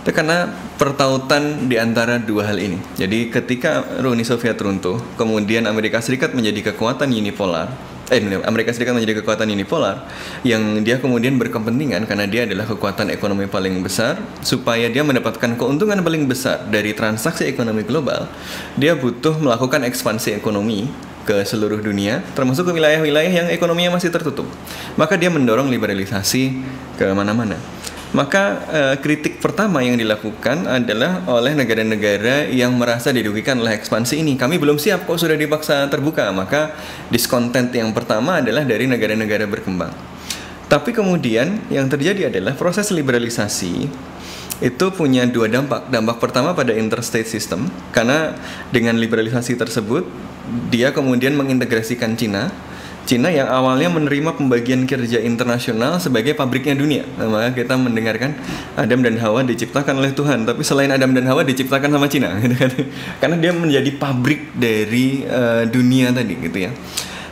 Itu karena pertautan di antara dua hal ini. Jadi ketika Uni Soviet runtuh, kemudian Amerika Serikat menjadi kekuatan unipolar, eh Amerika Serikat menjadi kekuatan unipolar yang dia kemudian berkepentingan karena dia adalah kekuatan ekonomi paling besar. Supaya dia mendapatkan keuntungan paling besar dari transaksi ekonomi global dia butuh melakukan ekspansi ekonomi ke seluruh dunia termasuk ke wilayah-wilayah yang ekonominya masih tertutup. Maka dia mendorong liberalisasi ke mana-mana. Maka uh, kritik pertama yang dilakukan adalah oleh negara-negara yang merasa dirugikan oleh ekspansi ini. Kami belum siap kok sudah dipaksa terbuka. Maka diskontent yang pertama adalah dari negara-negara berkembang. Tapi kemudian yang terjadi adalah proses liberalisasi itu punya dua dampak. Dampak pertama pada interstate system karena dengan liberalisasi tersebut dia kemudian mengintegrasikan Cina Cina yang awalnya menerima pembagian kerja internasional sebagai pabriknya dunia. Nah, maka kita mendengarkan Adam dan Hawa diciptakan oleh Tuhan, tapi selain Adam dan Hawa diciptakan sama Cina, *laughs* gitu kan. Karena dia menjadi pabrik dari uh, dunia tadi, gitu ya.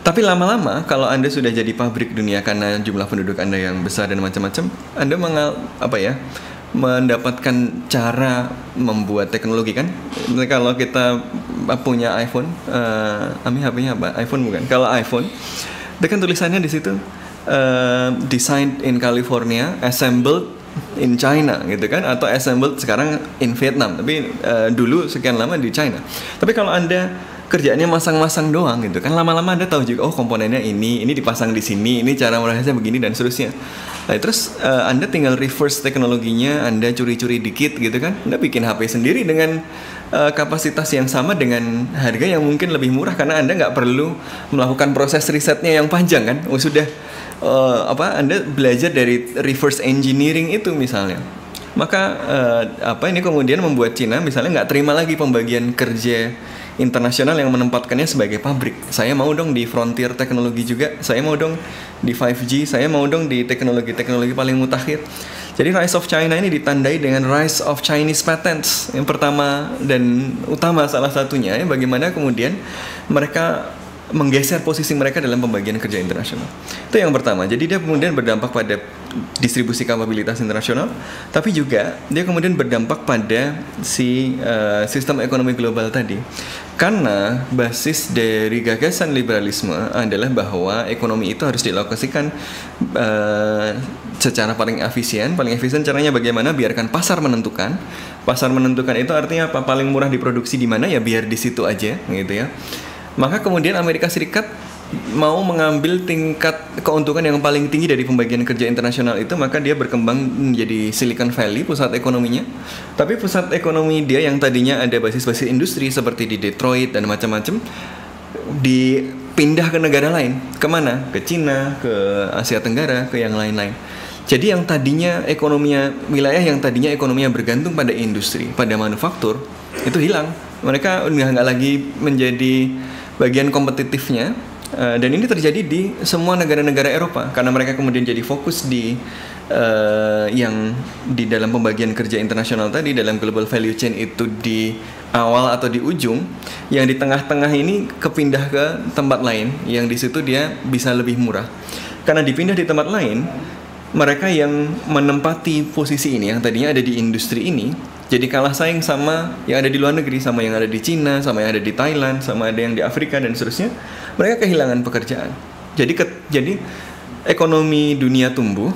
Tapi lama-lama kalau Anda sudah jadi pabrik dunia karena jumlah penduduk Anda yang besar dan macam-macam, Anda mengal apa ya? Mendapatkan cara membuat teknologi kan? Kalau kita punya iPhone uh, Ami HP-nya apa? iPhone bukan? Kalau iPhone itu kan tulisannya di situ uh, designed in California assembled in China gitu kan? Atau assembled sekarang in Vietnam tapi uh, dulu sekian lama di China. Tapi kalau anda kerjaannya masang-masang doang gitu. Kan lama-lama anda tahu juga oh komponennya ini ini dipasang di sini ini cara merahasianya begini dan seterusnya. Nah, terus uh, anda tinggal reverse teknologinya anda curi-curi dikit gitu kan anda bikin HP sendiri dengan uh, kapasitas yang sama dengan harga yang mungkin lebih murah karena anda nggak perlu melakukan proses risetnya yang panjang kan. Oh sudah uh, apa anda belajar dari reverse engineering itu misalnya. Maka uh, apa ini kemudian membuat Cina misalnya nggak terima lagi pembagian kerja internasional yang menempatkannya sebagai pabrik. Saya mau dong di frontier teknologi juga. Saya mau dong di 5G. Saya mau dong di teknologi-teknologi paling mutakhir. Jadi rise of China ini ditandai dengan rise of Chinese patents. Yang pertama dan utama salah satunya ya bagaimana kemudian mereka menggeser posisi mereka dalam pembagian kerja internasional. Itu yang pertama. Jadi dia kemudian berdampak pada distribusi kapabilitas internasional, tapi juga dia kemudian berdampak pada si uh, sistem ekonomi global tadi. Karena basis dari gagasan liberalisme adalah bahwa ekonomi itu harus dilokasikan uh, secara paling efisien. Paling efisien caranya bagaimana? Biarkan pasar menentukan. Pasar menentukan itu artinya apa? Paling murah diproduksi di mana ya biar di situ aja, gitu ya. Maka kemudian Amerika Serikat mau mengambil tingkat keuntungan yang paling tinggi dari pembagian kerja internasional itu maka dia berkembang menjadi Silicon Valley pusat ekonominya. Tapi pusat ekonomi dia yang tadinya ada basis-basis industri seperti di Detroit dan macam-macam dipindah ke negara lain. Ke mana? Ke Cina ke Asia Tenggara ke yang lain-lain. Jadi yang tadinya ekonominya wilayah yang tadinya ekonominya bergantung pada industri pada manufaktur itu hilang. Mereka nggak lagi menjadi bagian kompetitifnya Uh, dan ini terjadi di semua negara-negara Eropa karena mereka kemudian jadi fokus di uh, yang di dalam pembagian kerja internasional tadi dalam global value chain itu di awal atau di ujung. Yang di tengah-tengah ini kepindah ke tempat lain yang di situ dia bisa lebih murah. Karena dipindah di tempat lain mereka yang menempati posisi ini yang tadinya ada di industri ini jadi kalah saing sama yang ada di luar negeri sama yang ada di Cina sama yang ada di Thailand sama ada yang di Afrika dan seterusnya mereka kehilangan pekerjaan. Jadi ke, jadi ekonomi dunia tumbuh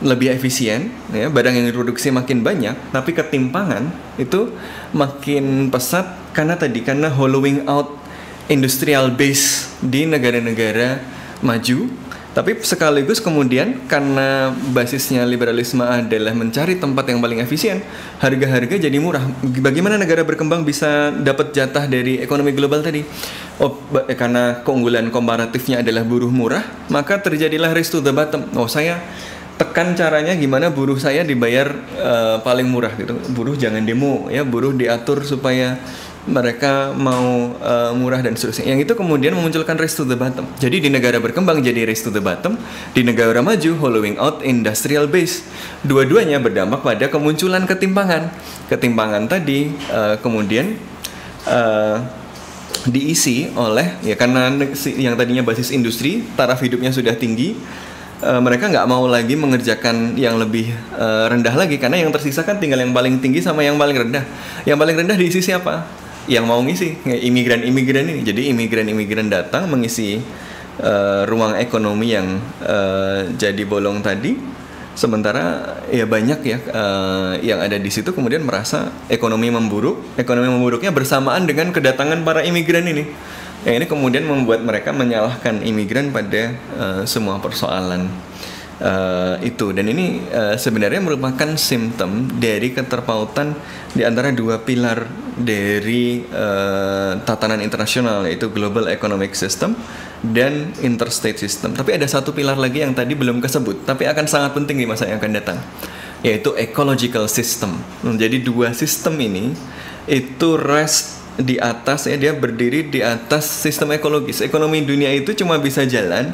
lebih efisien ya barang yang diproduksi makin banyak tapi ketimpangan itu makin pesat karena tadi karena hollowing out industrial base di negara-negara maju tapi sekaligus kemudian karena basisnya liberalisme adalah mencari tempat yang paling efisien, harga-harga jadi murah. Bagaimana negara berkembang bisa dapat jatah dari ekonomi global tadi? Oh, eh, karena keunggulan komparatifnya adalah buruh murah, maka terjadilah race to the bottom. Oh, saya tekan caranya gimana buruh saya dibayar uh, paling murah gitu. Buruh jangan demo ya, buruh diatur supaya mereka mau uh, murah dan seterusnya. Yang itu kemudian memunculkan race to the bottom. Jadi di negara berkembang jadi race to the bottom, di negara maju hollowing out industrial base. Dua-duanya berdampak pada kemunculan ketimpangan. Ketimpangan tadi uh, kemudian uh, diisi oleh ya karena yang tadinya basis industri, taraf hidupnya sudah tinggi, uh, mereka nggak mau lagi mengerjakan yang lebih uh, rendah lagi karena yang tersisa kan tinggal yang paling tinggi sama yang paling rendah. Yang paling rendah diisi siapa? Yang mau ngisi imigran-imigran ini. Jadi imigran-imigran datang mengisi uh, ruang ekonomi yang uh, jadi bolong tadi. Sementara ya banyak ya uh, yang ada di situ kemudian merasa ekonomi memburuk. Ekonomi memburuknya bersamaan dengan kedatangan para imigran ini. Yang ini kemudian membuat mereka menyalahkan imigran pada uh, semua persoalan uh, itu dan ini uh, sebenarnya merupakan simptom dari keterpautan di antara dua pilar dari uh, tatanan internasional yaitu global economic system dan interstate system. Tapi ada satu pilar lagi yang tadi belum kesebut tapi akan sangat penting di masa yang akan datang yaitu ecological system. Jadi dua sistem ini itu rest di atas ya dia berdiri di atas sistem ekologis. Ekonomi dunia itu cuma bisa jalan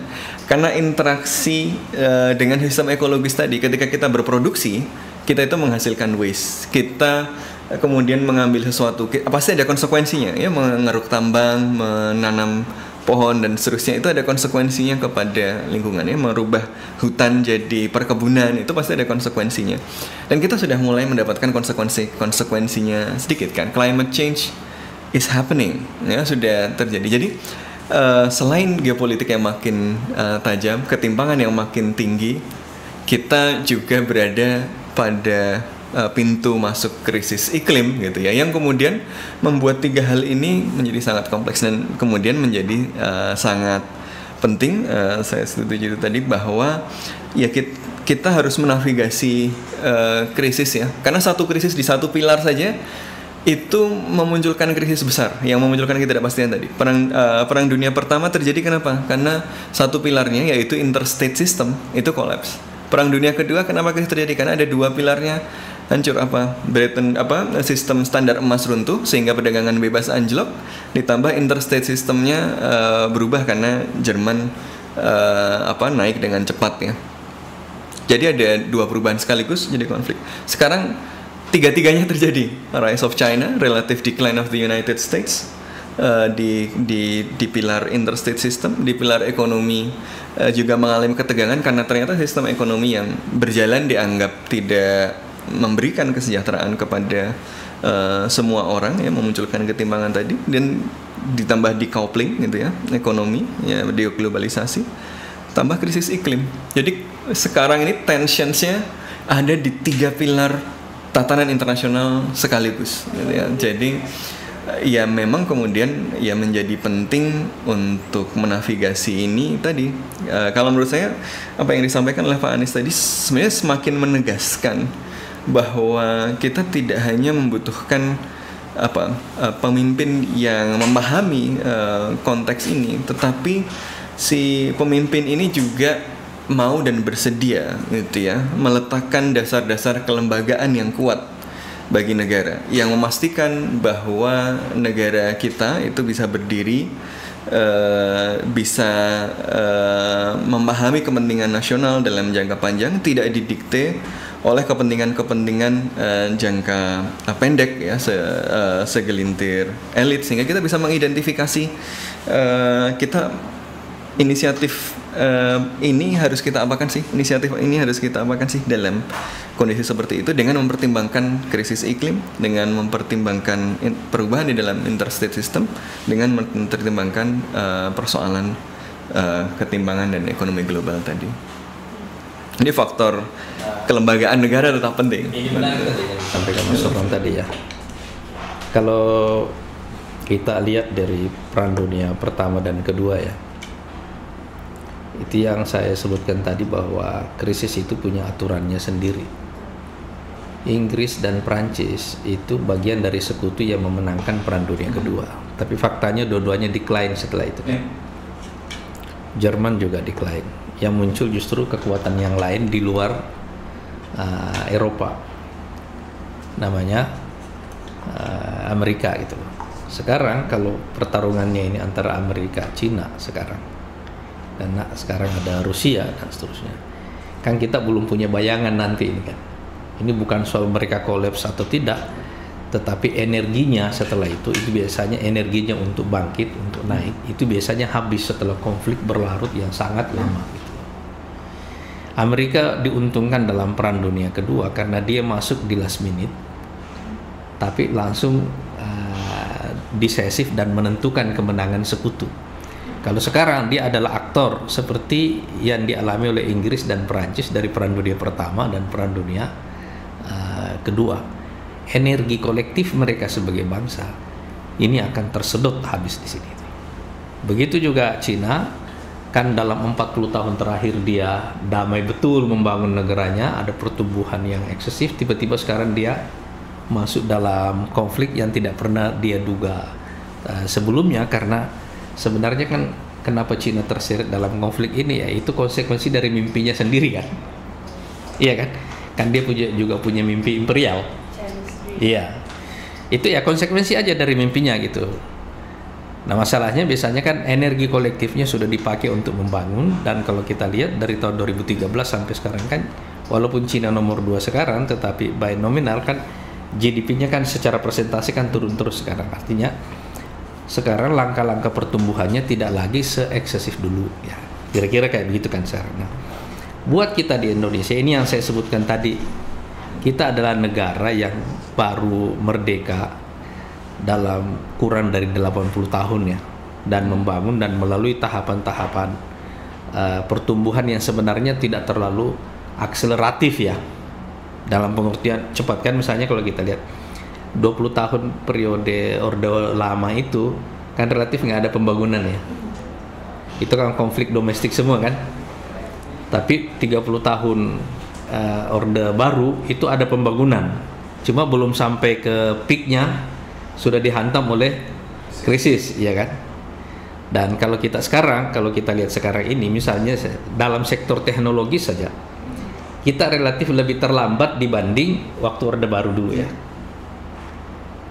karena interaksi uh, dengan sistem ekologis tadi. Ketika kita berproduksi, kita itu menghasilkan waste. Kita kemudian mengambil sesuatu pasti ada konsekuensinya ya mengeruk tambang, menanam pohon dan seterusnya itu ada konsekuensinya kepada lingkungan ya merubah hutan jadi perkebunan itu pasti ada konsekuensinya dan kita sudah mulai mendapatkan konsekuensi konsekuensinya sedikit kan climate change is happening ya sudah terjadi. Jadi uh, selain geopolitik yang makin uh, tajam, ketimpangan yang makin tinggi, kita juga berada pada uh, pintu masuk krisis iklim gitu ya, yang kemudian membuat tiga hal ini menjadi sangat kompleks dan kemudian menjadi uh, sangat penting. Uh, saya setuju itu tadi bahwa ya kita, kita harus menavigasi uh, krisis ya, karena satu krisis di satu pilar saja itu memunculkan krisis besar yang memunculkan ketidakpastian tadi. Perang uh, perang dunia pertama terjadi kenapa? Karena satu pilarnya yaitu interstate system itu kolaps. Perang dunia kedua kenapa krisis terjadi? Karena ada dua pilarnya hancur apa? Bretton apa sistem standar emas runtuh sehingga perdagangan bebas anjlok ditambah interstate sistemnya uh, berubah karena Jerman uh, apa naik dengan cepat ya. Jadi ada dua perubahan sekaligus jadi konflik. Sekarang tiga-tiganya terjadi rise of China relative decline of the United States eh, di di di pilar interstate system, di pilar ekonomi eh, juga mengalami ketegangan karena ternyata sistem ekonomi yang berjalan dianggap tidak memberikan kesejahteraan kepada eh, semua orang ya memunculkan ketimpangan tadi dan ditambah decoupling gitu ya ekonomi ya globalisasi tambah krisis iklim. Jadi sekarang ini tensionsnya ada di tiga pilar tatanan internasional sekaligus. Gitu ya. Jadi ya memang kemudian ya menjadi penting untuk menavigasi ini tadi. Uh, kalau menurut saya apa yang disampaikan oleh Pak Anies tadi sebenarnya semakin menegaskan bahwa kita tidak hanya membutuhkan apa uh, pemimpin yang memahami uh, konteks ini, tetapi si pemimpin ini juga mau dan bersedia gitu ya meletakkan dasar-dasar kelembagaan yang kuat bagi negara. Yang memastikan bahwa negara kita itu bisa berdiri uh, bisa uh, memahami kepentingan nasional dalam jangka panjang tidak didikte oleh kepentingan-kepentingan uh, jangka pendek ya se, uh, segelintir elit. Sehingga kita bisa mengidentifikasi uh, kita inisiatif uh, ini harus kita apakan sih? Inisiatif ini harus kita apakan sih dalam kondisi seperti itu dengan mempertimbangkan krisis iklim, dengan mempertimbangkan perubahan di dalam interstate system, dengan mempertimbangkan uh, persoalan uh, ketimbangan dan ekonomi global tadi. Ini faktor kelembagaan negara tetap penting. Sampai Mas Sofran tadi ya. Kalau kita lihat dari peran dunia pertama dan kedua ya, itu yang saya sebutkan tadi bahwa krisis itu punya aturannya sendiri. Inggris dan Prancis itu bagian dari sekutu yang memenangkan perang dunia kedua. Tapi faktanya dua-duanya decline setelah itu. Yeah. Jerman juga decline. Yang muncul justru kekuatan yang lain di luar uh, Eropa. Namanya uh, Amerika gitu. Sekarang kalau pertarungannya ini antara Amerika Cina sekarang dan nah, sekarang ada Rusia dan seterusnya. Kan kita belum punya bayangan nanti ini kan. Ini bukan soal mereka kolaps atau tidak tetapi energinya setelah itu itu biasanya energinya untuk bangkit untuk naik. Itu biasanya habis setelah konflik berlarut yang sangat lama. Gitu. Amerika diuntungkan dalam perang dunia kedua karena dia masuk di last minute tapi langsung uh, disesif dan menentukan kemenangan sekutu kalau sekarang dia adalah aktor seperti yang dialami oleh Inggris dan Perancis dari Perang Dunia Pertama dan Perang Dunia uh, Kedua. Energi kolektif mereka sebagai bangsa ini akan tersedot habis di sini. Begitu juga Cina kan dalam 40 tahun terakhir dia damai betul membangun negaranya, ada pertumbuhan yang eksesif, tiba-tiba sekarang dia masuk dalam konflik yang tidak pernah dia duga uh, sebelumnya karena sebenarnya kan kenapa Cina terseret dalam konflik ini ya? Itu konsekuensi dari mimpinya sendiri kan? Iya kan? Kan dia punya juga punya mimpi imperial. Iya. Itu ya konsekuensi aja dari mimpinya gitu. Nah masalahnya biasanya kan energi kolektifnya sudah dipakai untuk membangun dan kalau kita lihat dari tahun 2013 sampai sekarang kan walaupun Cina nomor 2 sekarang tetapi by nominal kan GDP-nya kan secara presentasi kan turun terus sekarang. Artinya sekarang langkah-langkah pertumbuhannya tidak lagi seeksesif dulu ya. Kira-kira kayak begitu kan sekarang nah buat kita di Indonesia ini yang saya sebutkan tadi kita adalah negara yang baru merdeka dalam kurang dari 80 tahun ya dan membangun dan melalui tahapan-tahapan uh, pertumbuhan yang sebenarnya tidak terlalu akseleratif ya. Dalam pengertian cepat kan misalnya kalau kita lihat 20 tahun periode Orde Lama itu kan relatif nggak ada pembangunan ya. Itu kan konflik domestik semua kan. Tapi 30 tahun uh, Orde Baru itu ada pembangunan. Cuma belum sampai ke peaknya sudah dihantam oleh krisis, ya kan? Dan kalau kita sekarang, kalau kita lihat sekarang ini, misalnya dalam sektor teknologi saja, kita relatif lebih terlambat dibanding waktu Orde Baru dulu ya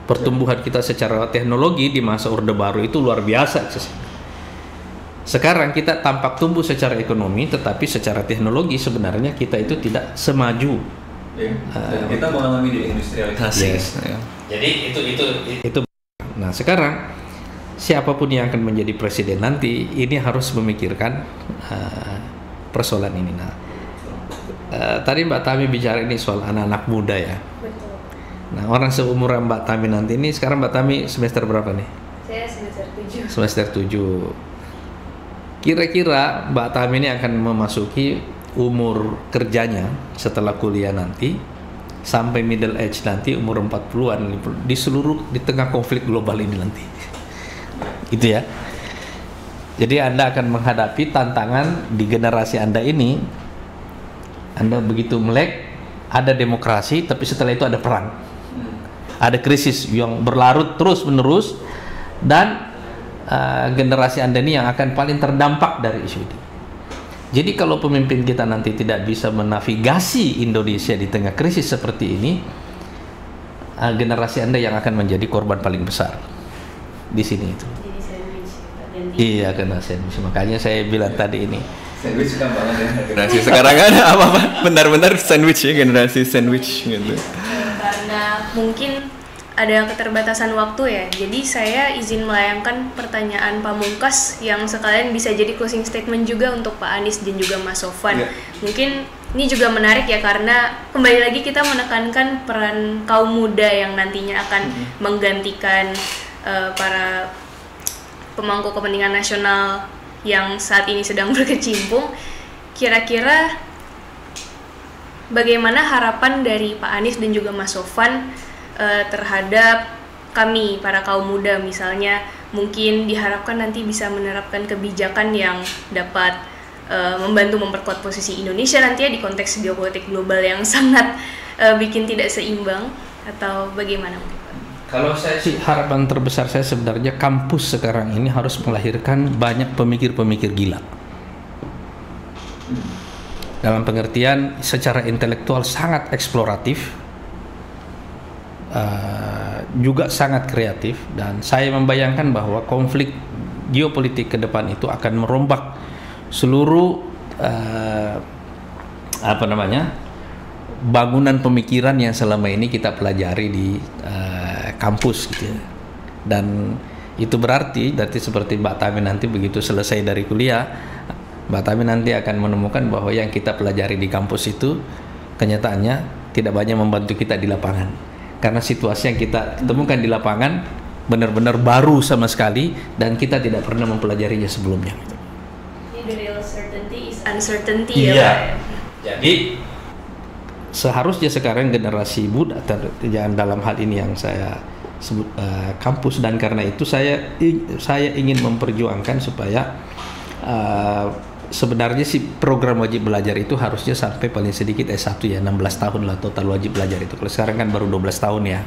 pertumbuhan kita secara teknologi di masa Orde Baru itu luar biasa. Sekarang kita tampak tumbuh secara ekonomi, tetapi secara teknologi sebenarnya kita itu tidak semaju. Ya, uh, kita mengalami deindustrialisasi. Yes. Ya. Jadi itu itu itu. Nah sekarang siapa pun yang akan menjadi presiden nanti ini harus memikirkan uh, persoalan ini. Nah, uh, tadi Mbak Tami bicara ini soal anak-anak muda ya. Nah, orang seumuran Mbak Tami nanti ini sekarang Mbak Tami semester berapa nih? Saya semester 7. Semester 7. Kira-kira Mbak Tami ini akan memasuki umur kerjanya setelah kuliah nanti sampai middle age nanti umur 40-an di seluruh di tengah konflik global ini nanti. *laughs* Itu ya. Jadi Anda akan menghadapi tantangan di generasi Anda ini Anda begitu melek ada demokrasi tapi setelah itu ada perang. Ada krisis yang berlarut terus-menerus dan uh, generasi Anda ini yang akan paling terdampak dari isu ini. Jadi kalau pemimpin kita nanti tidak bisa menavigasi Indonesia di tengah krisis seperti ini, uh, generasi Anda yang akan menjadi korban paling besar di sini itu. Jadi sandwich. Iya kena sandwich. Makanya saya bilang tadi ini. Sandwich suka banget ya. Generasi sekarang ada *laughs* apa-apa benar-benar sandwich ya generasi sandwich gitu. Karena mungkin ada keterbatasan waktu ya. Jadi saya izin melayangkan pertanyaan pamungkas yang sekalian bisa jadi closing statement juga untuk Pak Anies dan juga Mas Sofwan. Iya. Mungkin ini juga menarik ya karena kembali lagi kita menekankan peran kaum muda yang nantinya akan menggantikan eh, para pemangku kepentingan nasional yang saat ini sedang *laughs* berkecimpung. Kira-kira bagaimana harapan dari Pak Anies dan juga Mas Sofwan eh, terhadap kami para kaum muda misalnya mungkin diharapkan nanti bisa menerapkan kebijakan yang dapat eh, membantu memperkuat posisi Indonesia nanti ya di konteks geopolitik global yang *laughs* sangat eh, bikin tidak seimbang atau bagaimana mungkin? Kalau saya sih harapan terbesar saya sebenarnya kampus sekarang ini harus melahirkan banyak pemikir-pemikir gila. Dalam pengertian secara intelektual sangat eksploratif, eh, juga sangat kreatif dan saya membayangkan bahwa konflik geopolitik ke depan itu akan merombak seluruh eh, apa namanya bangunan pemikiran yang selama ini kita pelajari di eh, kampus gitu ya. dan itu berarti berarti seperti Mbak Tami nanti begitu selesai dari kuliah Mbak Tami nanti akan menemukan bahwa yang kita pelajari di kampus itu kenyataannya tidak banyak membantu kita di lapangan karena situasi yang kita temukan di lapangan benar-benar baru sama sekali dan kita tidak pernah mempelajarinya sebelumnya. The real certainty is uncertainty ya Pak. ya? Jadi seharusnya sekarang generasi muda dalam hal ini yang saya sebut eh, kampus dan karena itu saya saya ingin memperjuangkan supaya eh, sebenarnya sih program wajib belajar itu harusnya sampai paling sedikit S1 ya 16 tahun lah total wajib belajar itu. Kalau sekarang kan baru 12 tahun ya.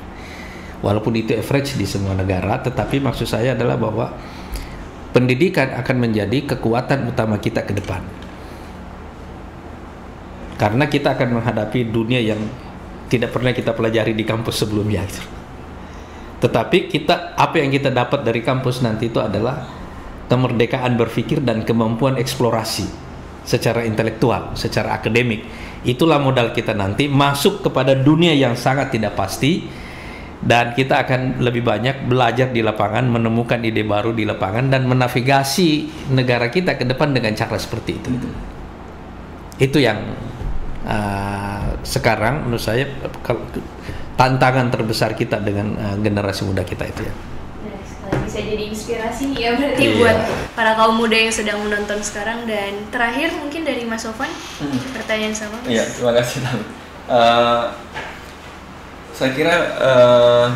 Walaupun itu average di semua negara, tetapi maksud saya adalah bahwa pendidikan akan menjadi kekuatan utama kita ke depan karena kita akan menghadapi dunia yang tidak pernah kita pelajari di kampus sebelumnya. Tetapi kita apa yang kita dapat dari kampus nanti itu adalah kemerdekaan berpikir dan kemampuan eksplorasi secara intelektual, secara akademik. Itulah modal kita nanti masuk kepada dunia yang sangat tidak pasti dan kita akan lebih banyak belajar di lapangan, menemukan ide baru di lapangan dan menavigasi negara kita ke depan dengan cara seperti itu. Itu yang uh, sekarang menurut saya tantangan terbesar kita dengan uh, generasi muda kita itu ya. Bisa jadi inspirasi ya berarti Iya. buat para kaum muda yang sedang menonton sekarang dan terakhir mungkin dari Mas Sofan pertanyaan sama Mas. Iya, terima kasih Tam. Eh, saya kira eh,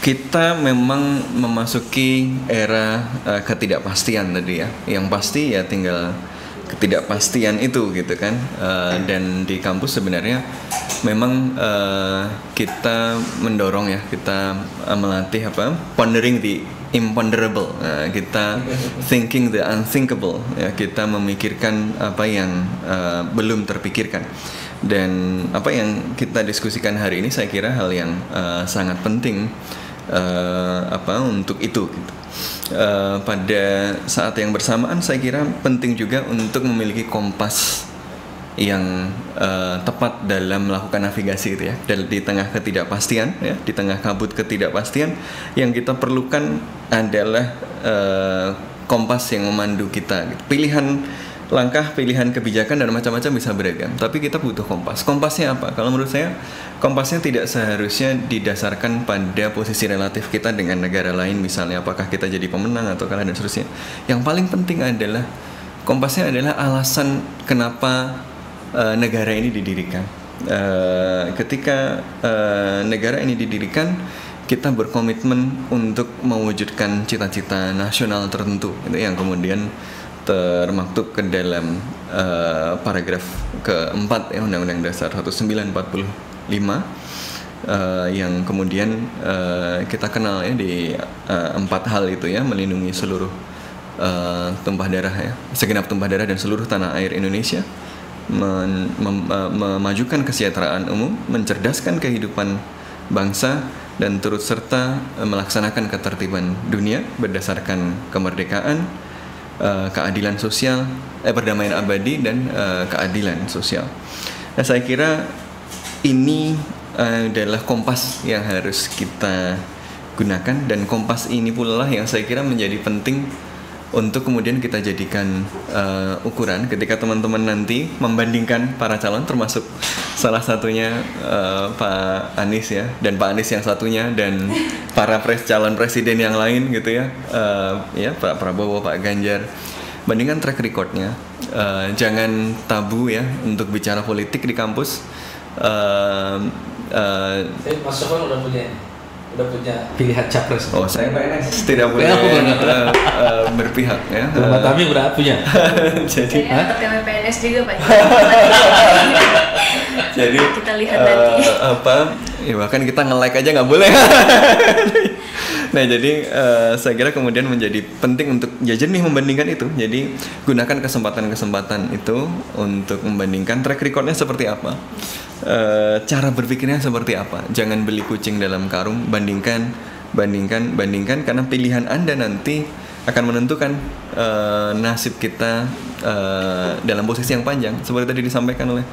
kita memang memasuki era eh, ketidakpastian tadi ya. Yang pasti ya tinggal ketidakpastian itu gitu kan. Eh, dan di kampus sebenarnya memang eh, kita mendorong ya kita eh, melatih apa pondering the imponderable Nah, kita thinking the unthinkable ya kita memikirkan apa yang eh, belum terpikirkan dan apa yang kita diskusikan hari ini saya kira hal yang eh, sangat penting eh, apa untuk itu gitu. Eh, pada saat yang bersamaan saya kira penting juga untuk memiliki kompas yang uh, tepat dalam melakukan navigasi gitu ya dan di tengah ketidakpastian ya di tengah kabut ketidakpastian yang kita perlukan adalah uh, kompas yang memandu kita gitu. pilihan langkah pilihan kebijakan dan macam-macam bisa beragam. Tapi kita butuh kompas. Kompasnya apa? Kalau menurut saya kompasnya tidak seharusnya didasarkan pada posisi relatif kita dengan negara lain misalnya apakah kita jadi pemenang atau kalah dan seterusnya. Yang paling penting adalah kompasnya adalah alasan kenapa uh, negara ini didirikan. Uh, ketika uh, negara ini didirikan, kita berkomitmen untuk mewujudkan cita-cita nasional tertentu, itu yang kemudian termaktub ke dalam uh, paragraf keempat ya Undang-Undang Dasar 1945 uh, yang kemudian uh, kita kenal ya di uh, empat hal itu ya melindungi seluruh uh, tumpah darah ya segenap tumpah darah dan seluruh tanah air Indonesia men, mem, memajukan kesejahteraan umum, mencerdaskan kehidupan bangsa dan turut serta eh, melaksanakan ketertiban dunia berdasarkan kemerdekaan, uh, keadilan sosial, eh, perdamaian abadi dan uh, keadilan sosial. Nah, saya kira ini uh, adalah kompas yang harus kita gunakan dan kompas ini pula yang saya kira menjadi penting untuk kemudian kita jadikan uh, ukuran ketika teman-teman nanti membandingkan para calon termasuk salah satunya uh, Pak Anies ya dan Pak Anies yang satunya dan para pres calon presiden yang lain gitu ya uh, ya Pak Prabowo Pak Ganjar. Bandingkan track recordnya uh, jangan tabu ya untuk bicara politik di kampus. Uh, uh, Mas Sofan udah punya udah punya pilihan capres. Oh, saya PNS tidak boleh uh, uh, berpihak ya. Belum Tami berapa punya? *laughs* Jadi saya PNS juga Pak. *laughs* Jadi kita lihat uh, nanti. Apa? Ya bahkan kita nge-like aja nggak boleh. *laughs* nah jadi uh, saya kira kemudian menjadi penting untuk ya nih membandingkan itu. Jadi gunakan kesempatan-kesempatan itu untuk membandingkan track recordnya seperti apa uh, cara berpikirnya seperti apa. Jangan beli kucing dalam karung, bandingkan, bandingkan, bandingkan karena pilihan Anda nanti akan menentukan uh, nasib kita uh, dalam posisi yang panjang. Seperti tadi disampaikan oleh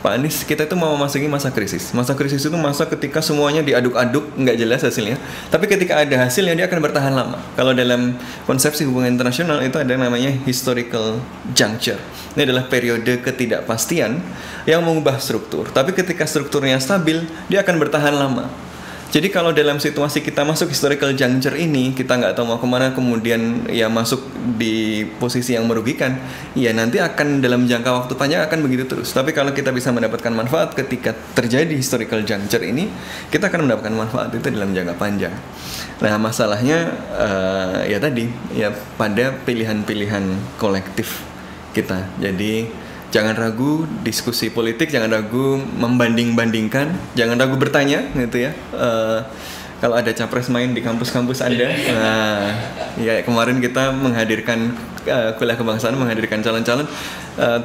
Pak Anies, kita itu mau memasuki masa krisis. Masa krisis itu masa ketika semuanya diaduk-aduk, nggak jelas hasilnya. Tapi ketika ada hasilnya, dia akan bertahan lama. Kalau dalam konsepsi hubungan internasional itu ada namanya historical juncture. Ini adalah periode ketidakpastian yang mengubah struktur. Tapi ketika strukturnya stabil, dia akan bertahan lama. Jadi kalau dalam situasi kita masuk historical juncture ini, kita nggak tahu mau ke mana, kemudian ya masuk di posisi yang merugikan, ya nanti akan dalam jangka waktu panjang akan begitu terus. Tapi kalau kita bisa mendapatkan manfaat ketika terjadi historical juncture ini, kita akan mendapatkan manfaat itu dalam jangka panjang. Nah masalahnya uh, ya tadi ya pada pilihan-pilihan kolektif kita. Jadi jangan ragu diskusi politik, jangan ragu membanding-bandingkan, jangan ragu bertanya gitu ya. Uh, kalau ada capres main di kampus-kampus Anda, *laughs* nah ya kemarin kita menghadirkan uh, kuliah kebangsaan menghadirkan calon-calon uh,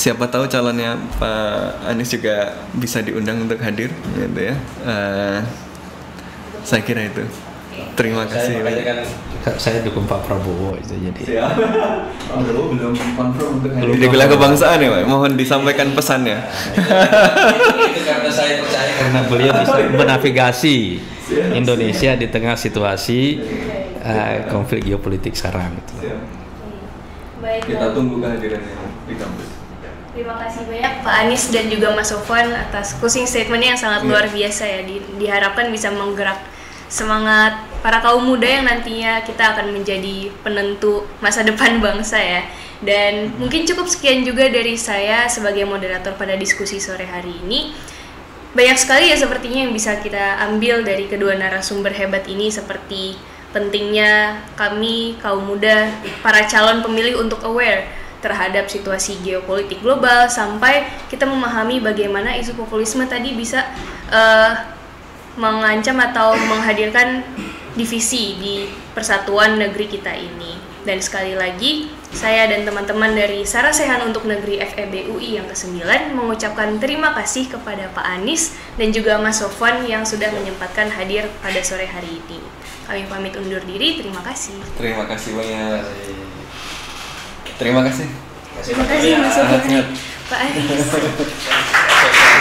siapa tahu calonnya Pak Anies juga bisa diundang untuk hadir gitu ya. Uh, saya kira itu. Terima kasih. Saya, saya dukung Pak Prabowo itu jadi. Siap. Pak Prabowo belum confirm untuk hadir. Di wilayah kebangsaan ya, Pak. Mohon disampaikan pesannya. itu karena saya percaya karena beliau bisa menavigasi Indonesia di tengah situasi uh, konflik geopolitik sekarang. Siap. Baik. Kita tunggu kehadirannya di kampus. Terima kasih banyak Pak Anies dan juga Mas Sofwan atas closing statementnya yang sangat yeah. luar biasa ya. Di, diharapkan bisa menggerak semangat para kaum muda yang nantinya kita akan menjadi penentu masa depan *laughs* bangsa ya. Dan mungkin cukup sekian juga dari saya sebagai moderator pada diskusi sore hari ini. Banyak sekali ya sepertinya yang bisa kita ambil dari kedua narasumber hebat ini seperti pentingnya kami kaum muda, para calon pemilih untuk aware terhadap situasi geopolitik global sampai kita memahami bagaimana isu populisme tadi bisa uh, mengancam atau menghadirkan divisi di persatuan negeri kita ini. Dan sekali lagi, saya dan teman-teman dari Sarasehan untuk Negeri FEB UI yang ke-9 mengucapkan terima kasih kepada Pak Anies dan juga Mas Sofwan yang sudah menyempatkan hadir pada sore hari ini. Kami pamit undur diri, terima kasih. Terima kasih banyak. Terima kasih. Terima kasih Mas Sofwan. Pak Anies. *laughs*